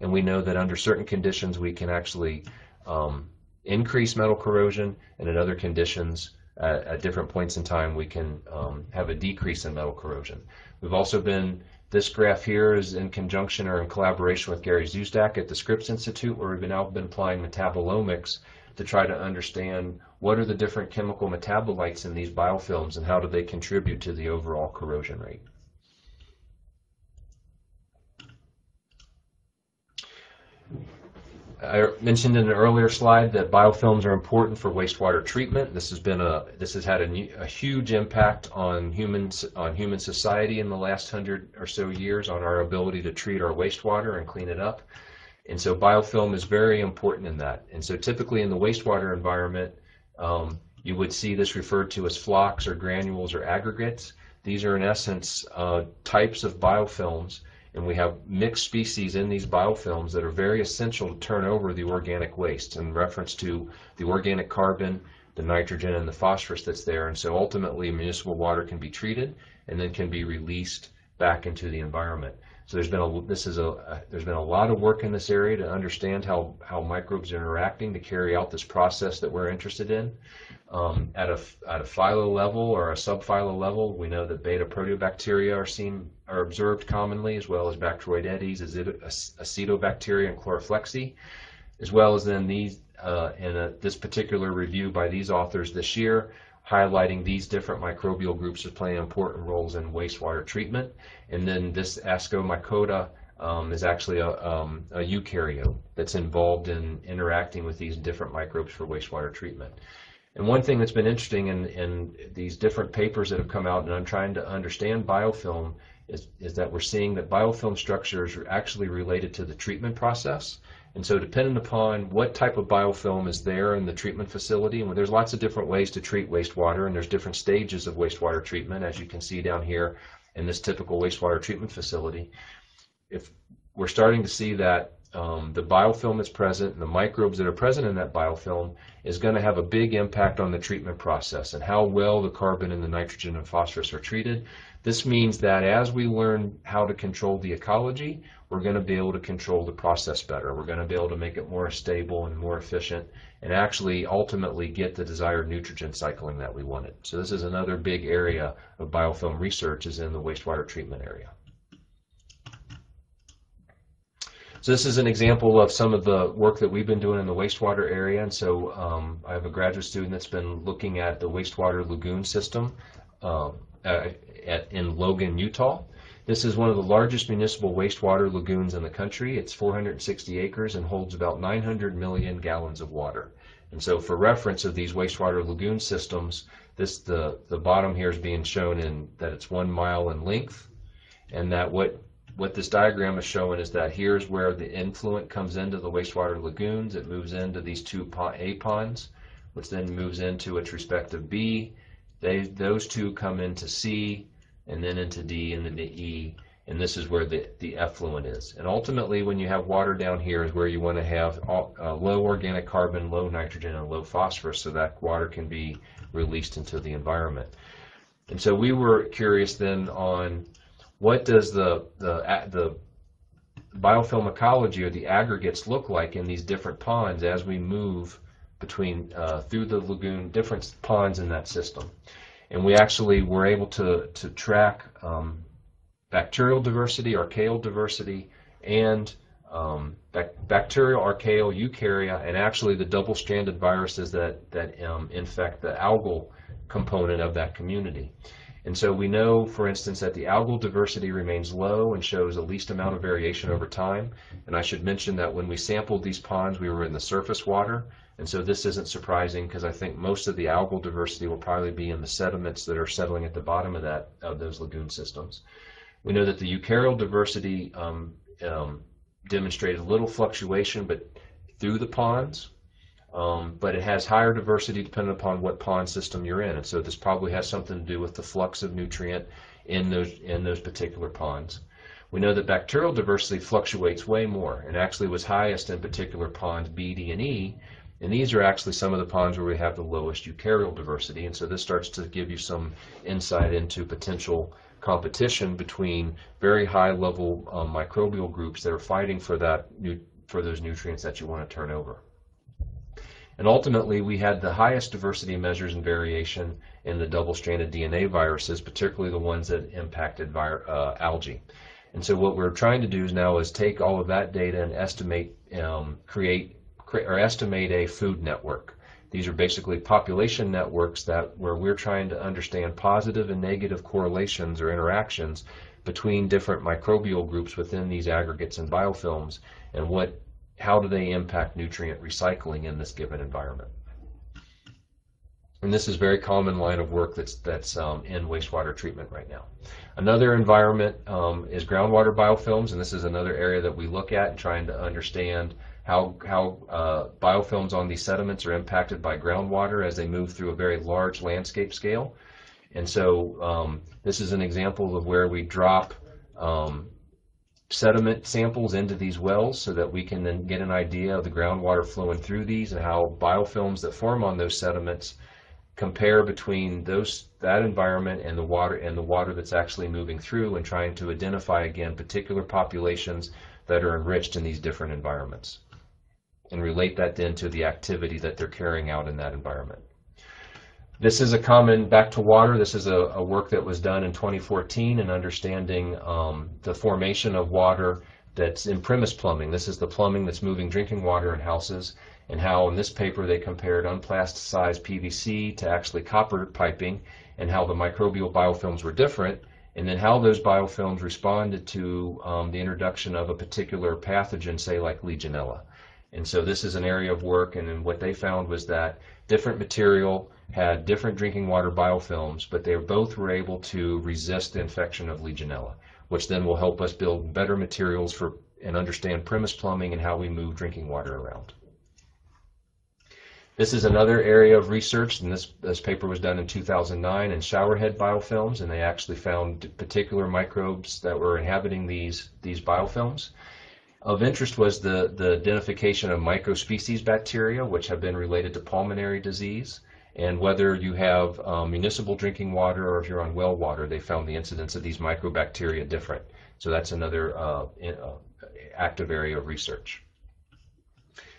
B: And we know that under certain conditions, we can actually um, increase metal corrosion, and in other conditions, at, at different points in time, we can um, have a decrease in metal corrosion. We've also been, this graph here is in conjunction or in collaboration with Gary Siuzdak at the Scripps Institute, where we've been now been applying metabolomics to try to understand what are the different chemical metabolites in these biofilms and how do they contribute to the overall corrosion rate. I mentioned in an earlier slide that biofilms are important for wastewater treatment. This has been a this has had a, a, huge impact on humans on human society in the last hundred or so years on our ability to treat our wastewater and clean it up. And so biofilm is very important in that. And so typically in the wastewater environment, um, you would see this referred to as flocks or granules or aggregates. These are in essence uh, types of biofilms and we have mixed species in these biofilms that are very essential to turn over the organic waste in reference to the organic carbon, the nitrogen, and the phosphorus that's there. And so ultimately, municipal water can be treated and then can be released back into the environment. So there's been a, this is a, a- there's been a lot of work in this area to understand how, how microbes are interacting to carry out this process that we're interested in. Um, at a, at a phyllo level or a subphyllo level, we know that beta proteobacteria are seen, are observed commonly, as well as Bacteroidetes, acetobacteria, and chloroflexi, as well as then these, uh, in a, this particular review by these authors this year, highlighting these different microbial groups as playing important roles in wastewater treatment. And then this Ascomycota um, is actually a, um, a eukaryote that's involved in interacting with these different microbes for wastewater treatment. And one thing that's been interesting in, in these different papers that have come out, and I'm trying to understand biofilm, is, is that we're seeing that biofilm structures are actually related to the treatment process. And so depending upon what type of biofilm is there in the treatment facility, and there's lots of different ways to treat wastewater, and there's different stages of wastewater treatment, as you can see down here in this typical wastewater treatment facility. If we're starting to see that um, the biofilm that's present and the microbes that are present in that biofilm is going to have a big impact on the treatment process and how well the carbon and the nitrogen and phosphorus are treated. This means that as we learn how to control the ecology, we're going to be able to control the process better. We're going to be able to make it more stable and more efficient and actually ultimately get the desired nutrient cycling that we wanted. So this is another big area of biofilm research is in the wastewater treatment area. So this is an example of some of the work that we've been doing in the wastewater area. And so um, I have a graduate student that's been looking at the wastewater lagoon system um, at, in Logan, Utah. This is one of the largest municipal wastewater lagoons in the country. It's 460 acres and holds about 900 million gallons of water. And so for reference of these wastewater lagoon systems, this the, the bottom here is being shown in that it's one mile in length and that what what this diagram is showing is that here's where the influent comes into the wastewater lagoons. It moves into these two A ponds, which then moves into its respective B. They, those two come into C, and then into D, and then to E, and this is where the, the effluent is. And ultimately, when you have water down here is where you want to have all, uh, low organic carbon, low nitrogen, and low phosphorus, so that water can be released into the environment. And so we were curious then on what does the, the, the biofilm ecology or the aggregates look like in these different ponds as we move between uh, through the lagoon, different ponds in that system. And we actually were able to, to track um, bacterial diversity, archaeal diversity, and um, bac bacterial, archaeal, eukarya, and actually the double-stranded viruses that, that um, infect the algal component of that community. And so we know, for instance, that the algal diversity remains low and shows the least amount of variation over time. And I should mention that when we sampled these ponds, we were in the surface water. And so this isn't surprising because I think most of the algal diversity will probably be in the sediments that are settling at the bottom of that of those lagoon systems. We know that the eukaryote diversity um, um, demonstrated little fluctuation, but through the ponds, um, but it has higher diversity depending upon what pond system you're in. And so this probably has something to do with the flux of nutrient in those, in those particular ponds. We know that bacterial diversity fluctuates way more and actually was highest in particular ponds B, D, and E. And these are actually some of the ponds where we have the lowest eukaryote diversity. And so this starts to give you some insight into potential competition between very high level um, microbial groups that are fighting for that for those nutrients that you want to turn over. And ultimately, we had the highest diversity measures and variation in the double-stranded DNA viruses, particularly the ones that impacted uh, algae. And so what we're trying to do now is take all of that data and estimate, um, create, or estimate a food network. These are basically population networks that where we're trying to understand positive and negative correlations or interactions between different microbial groups within these aggregates and biofilms and what how do they impact nutrient recycling in this given environment? And this is very common line of work that's, that's um, in wastewater treatment right now. Another environment um, is groundwater biofilms, and this is another area that we look at in trying to understand how, how uh, biofilms on these sediments are impacted by groundwater as they move through a very large landscape scale. And so um, this is an example of where we drop um, sediment samples into these wells so that we can then get an idea of the groundwater flowing through these and how biofilms that form on those sediments compare between those that environment and the water and the water that's actually moving through and trying to identify again particular populations that are enriched in these different environments and relate that then to the activity that they're carrying out in that environment. This is a common, back to water, this is a, a work that was done in 2014 in understanding um, the formation of water that's in premise plumbing. This is the plumbing that's moving drinking water in houses and how in this paper they compared unplasticized PVC to actually copper piping and how the microbial biofilms were different and then how those biofilms responded to um, the introduction of a particular pathogen, say like Legionella. And so this is an area of work and what they found was that different material had different drinking water biofilms, but they both were able to resist the infection of Legionella, which then will help us build better materials for and understand premise plumbing and how we move drinking water around. This is another area of research, and this, this paper was done in 2009 in showerhead biofilms, and they actually found particular microbes that were inhabiting these, these biofilms. Of interest was the, the identification of microspecies bacteria, which have been related to pulmonary disease, and whether you have um, municipal drinking water or if you're on well water, they found the incidence of these mycobacteria different. So that's another uh, in, uh, active area of research.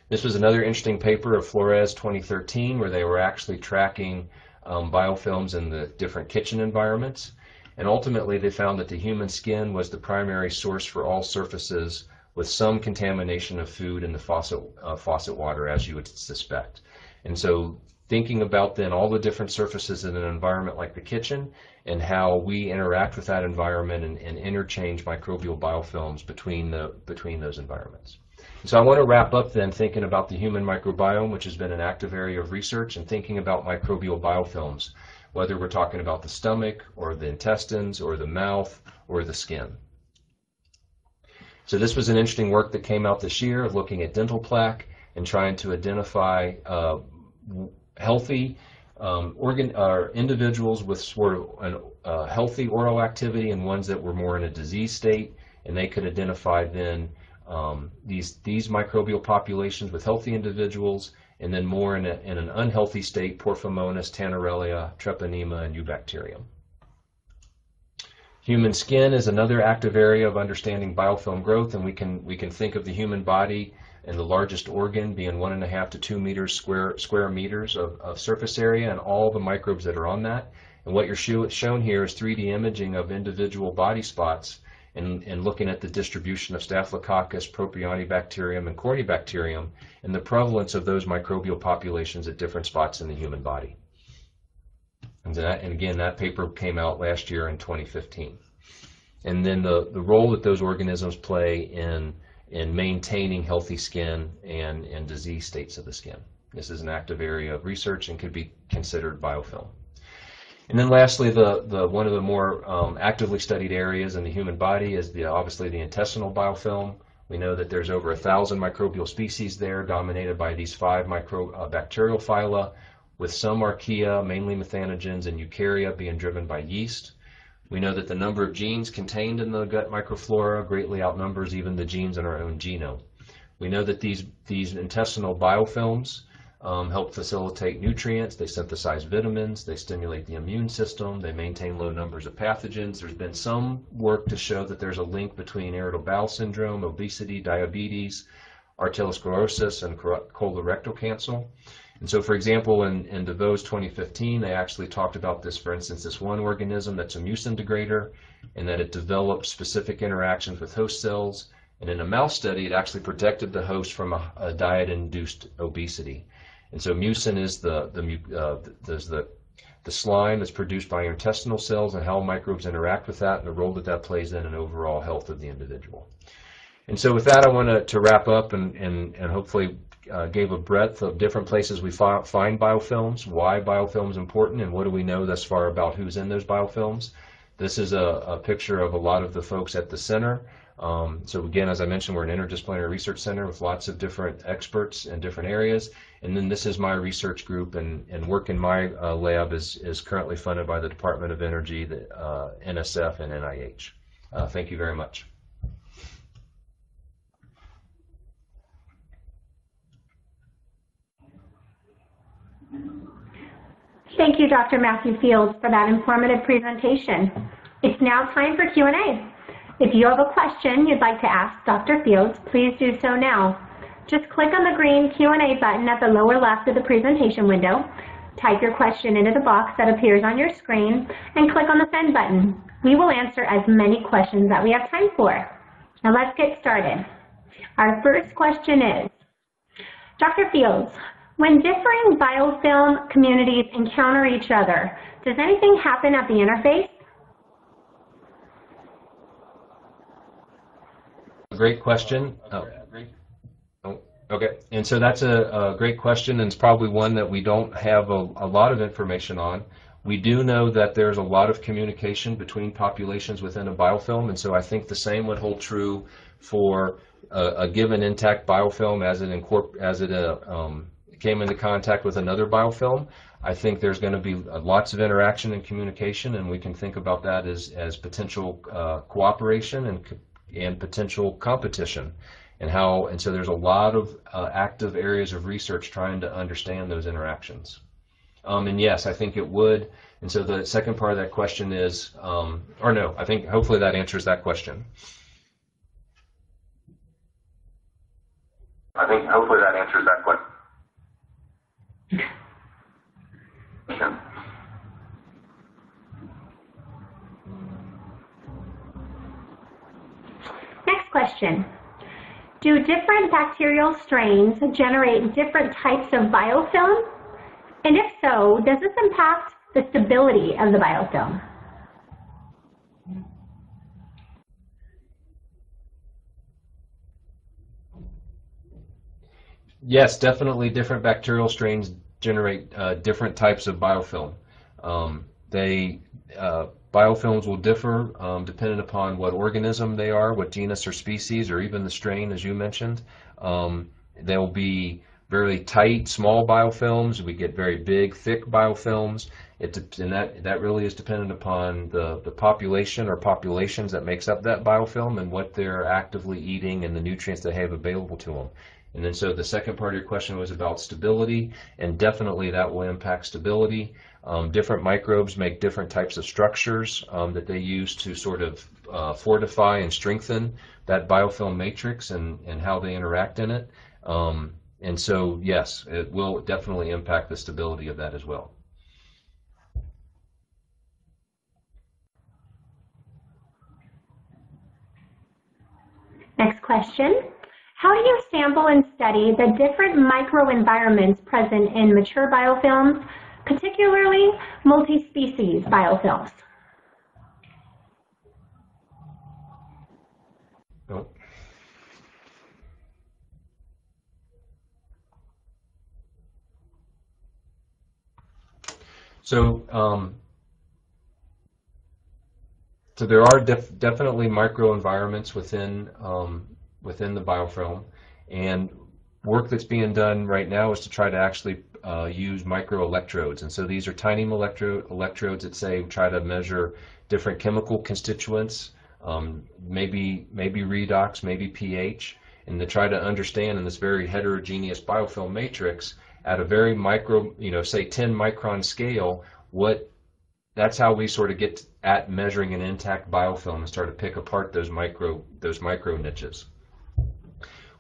B: This was another interesting paper of Flores 2013 where they were actually tracking um, biofilms in the different kitchen environments. And ultimately they found that the human skin was the primary source for all surfaces with some contamination of food in the faucet, uh, faucet water as you would suspect. And so thinking about then all the different surfaces in an environment like the kitchen and how we interact with that environment and, and interchange microbial biofilms between, the, between those environments. So I want to wrap up then thinking about the human microbiome, which has been an active area of research, and thinking about microbial biofilms, whether we're talking about the stomach or the intestines or the mouth or the skin. So this was an interesting work that came out this year looking at dental plaque and trying to identify uh, healthy um, organ uh, individuals with sort of a uh, healthy oral activity and ones that were more in a disease state, and they could identify then um, these, these microbial populations with healthy individuals, and then more in, a, in an unhealthy state, Porphyromonas, Tannerella, Treponema, and Eubacterium. Human skin is another active area of understanding biofilm growth, and we can, we can think of the human body and the largest organ being one and a half to two meters square, square meters of, of surface area and all the microbes that are on that. And what you're shown here is 3D imaging of individual body spots and, and looking at the distribution of Staphylococcus, Propionibacterium, and Corynebacterium, and the prevalence of those microbial populations at different spots in the human body. And, that, and again, that paper came out last year in 2015. And then the, the role that those organisms play in, in maintaining healthy skin and, and disease states of the skin. This is an active area of research and could be considered biofilm. And then lastly, the, the one of the more um, actively studied areas in the human body is the obviously the intestinal biofilm. We know that there's over a thousand microbial species there, dominated by these five microbacterial uh, phyla, with some archaea, mainly methanogens, and eukarya being driven by yeast. We know that the number of genes contained in the gut microflora greatly outnumbers even the genes in our own genome. We know that these, these intestinal biofilms um, help facilitate nutrients, they synthesize vitamins, they stimulate the immune system, they maintain low numbers of pathogens. There's been some work to show that there's a link between irritable bowel syndrome, obesity, diabetes, arteriosclerosis, and colorectal cancer. And so, for example, in, in de Vos 2015, they actually talked about this, for instance, this one organism that's a mucin degrader, and that it developed specific interactions with host cells. And in a mouse study, it actually protected the host from a, a diet-induced obesity. And so mucin is the the uh, the the slime that's produced by your intestinal cells and how microbes interact with that and the role that that plays in an overall health of the individual. And so with that, I want to, to wrap up and, and, and hopefully uh, gave a breadth of different places we fi find biofilms, why biofilms important, and what do we know thus far about who's in those biofilms. This is a, a picture of a lot of the folks at the center. Um, so again, as I mentioned, we're an interdisciplinary research center with lots of different experts in different areas. And then this is my research group, and, and work in my uh, lab is, is currently funded by the Department of Energy, the uh, NSF, and NIH. Uh, thank you very much.
A: Thank you, Dr. Matthew Fields, for that informative presentation. It's now time for Q&A. If you have a question you'd like to ask Dr. Fields, please do so now. Just click on the green Q&A button at the lower left of the presentation window, type your question into the box that appears on your screen, and click on the send button. We will answer as many questions that we have time for. Now let's get started. Our first question is, Dr. Fields, when differing biofilm communities encounter each other, does anything happen at the interface?
B: Great question. Oh. Oh, okay, and so that's a, a, great question, and it's probably one that we don't have a, a, lot of information on. We do know that there's a lot of communication between populations within a biofilm, and so I think the same would hold true for a, a given intact biofilm as it, as it uh, um, came into contact with another biofilm, I think there's going to be uh, lots of interaction and communication, and we can think about that as, as potential uh, cooperation and, and potential competition. And how, and so there's a lot of uh, active areas of research trying to understand those interactions. Um, and yes, I think it would. And so the second part of that question is, um, or no, I think hopefully that answers that question. I think hopefully that answers that
A: Next question. Do different bacterial strains generate different types of biofilm? And if so, does this impact the stability of the biofilm?
B: Yes, definitely different bacterial strains generate uh, different types of biofilm. Um, they uh, biofilms will differ um, depending upon what organism they are, what genus or species, or even the strain, as you mentioned. Um, they'll be very tight, small biofilms. We get very big, thick biofilms. It, and that, that really is dependent upon the, the population or populations that makes up that biofilm and what they're actively eating and the nutrients they have available to them. And then so the second part of your question was about stability, and definitely that will impact stability. Um, different microbes make different types of structures um, that they use to sort of uh, fortify and strengthen that biofilm matrix and, and how they interact in it. Um, and so, yes, it will definitely impact the stability of that as well.
A: Next question. How do you sample and study the different microenvironments present in mature biofilms, particularly multi-species biofilms?
B: Oh. So, um, so there are def definitely microenvironments within um, within the biofilm. And work that's being done right now is to try to actually uh, use microelectrodes. And so these are tiny electro electrodes that say try to measure different chemical constituents, um, maybe maybe redox, maybe pH, and to try to understand in this very heterogeneous biofilm matrix at a very micro, you know, say 10 micron scale, what that's how we sort of get at measuring an intact biofilm and start to pick apart those micro those micro niches.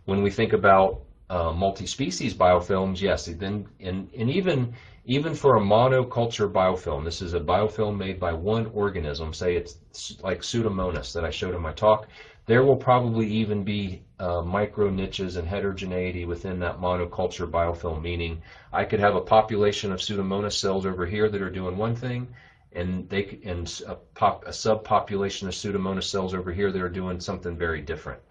B: When we think about uh, multi-species biofilms, yes, then and, and even even for a monoculture biofilm, this is a biofilm made by one organism, say it's like Pseudomonas that I showed in my talk, there will probably even be uh, micro niches and heterogeneity within that monoculture biofilm, meaning I could have a population of Pseudomonas cells over here that are doing one thing, and they and a, pop, a subpopulation of Pseudomonas cells over here that are doing something very different.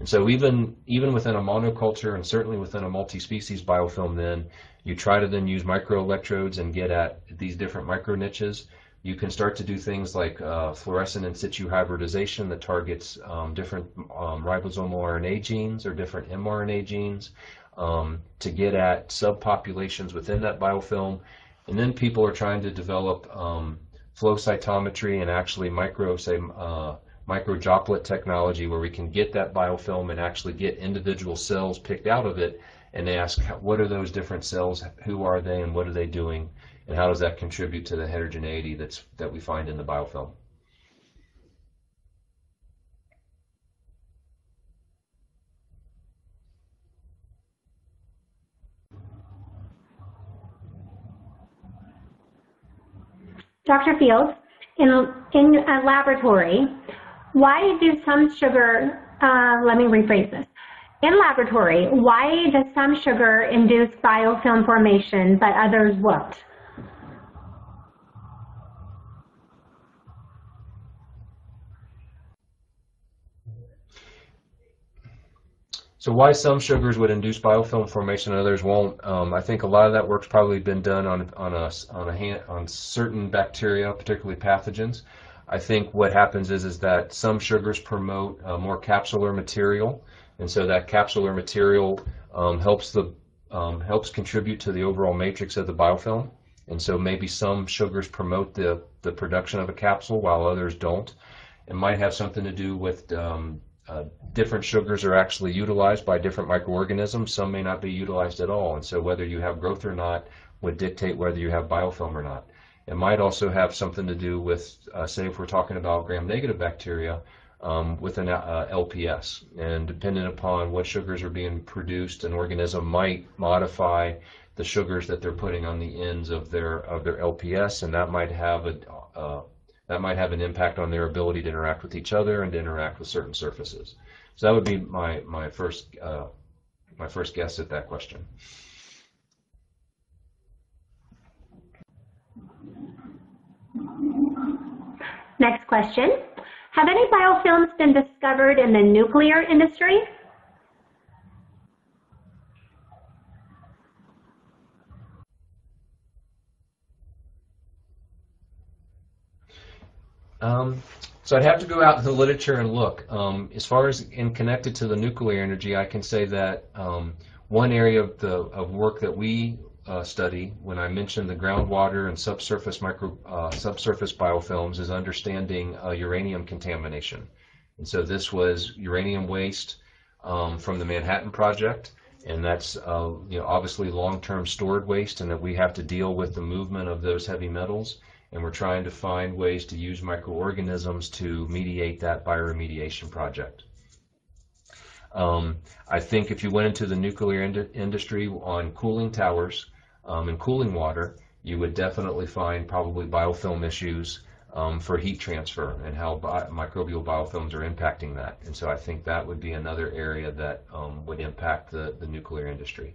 B: And so even even within a monoculture and certainly within a multi-species biofilm, then you try to then use microelectrodes and get at these different micro niches. You can start to do things like uh, fluorescent in situ hybridization that targets um, different um, ribosomal RNA genes or different mRNA genes um, to get at subpopulations within that biofilm. And then people are trying to develop um, flow cytometry and actually micro, say, uh, microdroplet technology where we can get that biofilm and actually get individual cells picked out of it and ask what are those different cells, who are they, and what are they doing, and how does that contribute to the heterogeneity that's that we find in the biofilm.
A: Dr. Fields, in, in a laboratory, why do some sugar, uh, let me rephrase this. In laboratory, why does some sugar induce biofilm formation but others won't?
B: So why some sugars would induce biofilm formation and others won't? Um, I think a lot of that work's probably been done on on a on a hand, on certain bacteria, particularly pathogens. I think what happens is is that some sugars promote uh, more capsular material, and so that capsular material um, helps the um, helps contribute to the overall matrix of the biofilm. And so maybe some sugars promote the the production of a capsule while others don't. It might have something to do with um, uh, different sugars are actually utilized by different microorganisms. Some may not be utilized at all, and so whether you have growth or not would dictate whether you have biofilm or not. It might also have something to do with, uh, say, if we're talking about gram-negative bacteria, um, with an uh, LPS, and depending upon what sugars are being produced, an organism might modify the sugars that they're putting on the ends of their of their LPS, and that might have a uh, that might have an impact on their ability to interact with each other and to interact with certain surfaces. So that would be my, my first uh, my first guess at that question.
A: Next question. Have any biofilms been discovered in the nuclear industry?
B: Um, so I'd have to go out in the literature and look. Um, as far as in connected to the nuclear energy, I can say that um, one area of the of work that we uh, study when I mentioned the groundwater and subsurface micro uh, subsurface biofilms is understanding uh, uranium contamination. And so this was uranium waste um, from the Manhattan Project, and that's uh, you know obviously long-term stored waste, and that we have to deal with the movement of those heavy metals and we're trying to find ways to use microorganisms to mediate that bioremediation project. Um, I think if you went into the nuclear ind industry on cooling towers um, cooling water, you would definitely find probably biofilm issues um, for heat transfer and how bi microbial biofilms are impacting that. And so I think that would be another area that um, would impact the, the nuclear industry.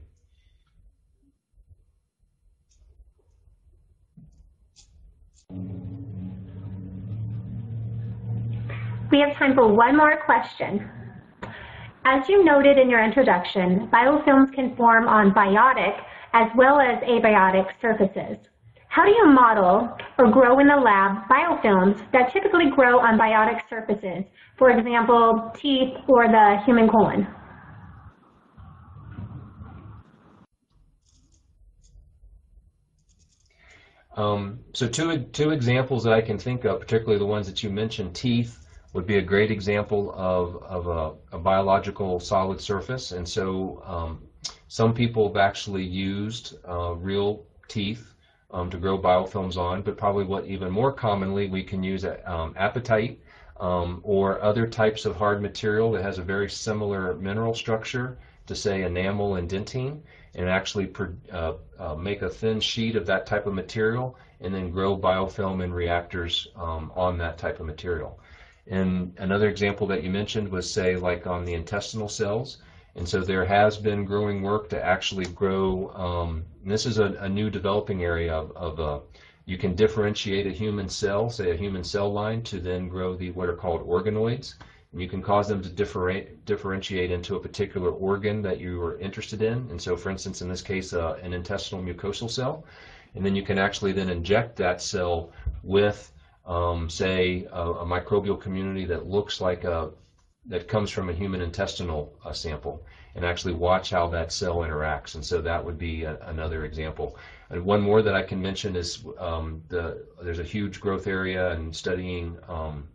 A: We have time for one more question. As you noted in your introduction, biofilms can form on biotic as well as abiotic surfaces. How do you model or grow in the lab biofilms that typically grow on biotic surfaces, for example, teeth or the human colon?
B: Um, so two, two examples that I can think of, particularly the ones that you mentioned, teeth would be a great example of, of a, a biological solid surface. And so um, some people have actually used uh, real teeth um, to grow biofilms on, but probably what even more commonly we can use um, apatite um, or other types of hard material that has a very similar mineral structure to say enamel and dentine and actually uh, uh, make a thin sheet of that type of material and then grow biofilm in reactors um, on that type of material. And another example that you mentioned was say like on the intestinal cells. And so there has been growing work to actually grow, um, this is a, a, new developing area of, of uh, you can differentiate a human cell, say a human cell line, to then grow the what are called organoids. And you can cause them to differentiate into a particular organ that you are interested in. And so, for instance, in this case, uh, an intestinal mucosal cell. And then you can actually then inject that cell with, um, say, a, a, microbial community that looks like a, that comes from a human intestinal uh, sample and actually watch how that cell interacts. And so that would be a, another example. And one more that I can mention is um, the, there's a huge growth area in studying um,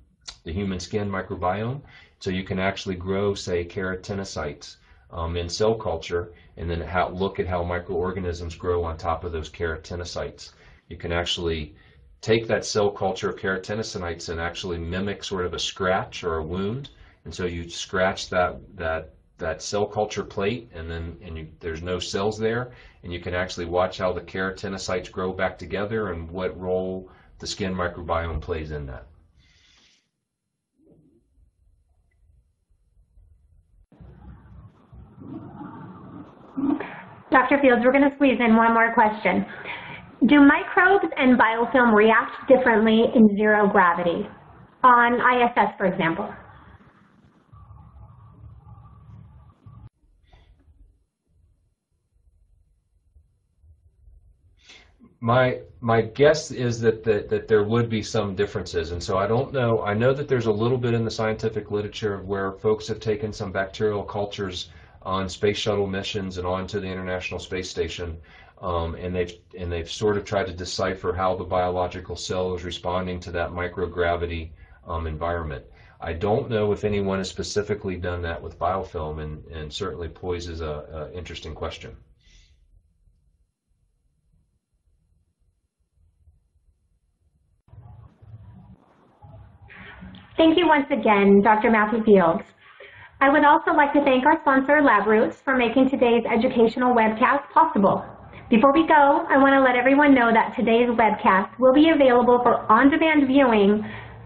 B: the human skin microbiome. So you can actually grow, say, keratinocytes um, in cell culture, and then how, look at how microorganisms grow on top of those keratinocytes. You can actually take that cell culture of keratinocytes and actually mimic sort of a scratch or a wound. And so you scratch that, that, that cell culture plate and then and you, there's no cells there and you can actually watch how the keratinocytes grow back together and what role the skin microbiome plays in that.
A: Dr. Fields, we're going to squeeze in one more question. Do microbes and biofilm react differently in zero gravity? On ISS, for example.
B: My my guess is that, that that there would be some differences, and so I don't know. I know that there's a little bit in the scientific literature of where folks have taken some bacterial cultures on space shuttle missions and onto the International Space Station, um, and they've and they've sort of tried to decipher how the biological cell is responding to that microgravity um, environment. I don't know if anyone has specifically done that with biofilm, and, and certainly poses a, a interesting question.
A: Thank you once again, Dr. Matthew Fields. I would also like to thank our sponsor, LabRoots, for making today's educational webcast possible. Before we go, I want to let everyone know that today's webcast will be available for on-demand viewing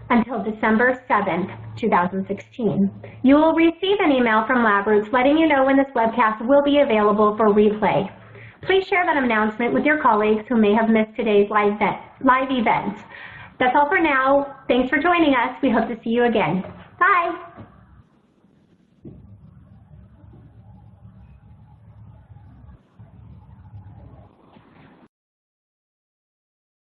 A: until December 7th, 2016. You will receive an email from LabRoots letting you know when this webcast will be available for replay. Please share that announcement with your colleagues who may have missed today's live event. That's all for now. Thanks for joining us. We hope to see you again. Bye.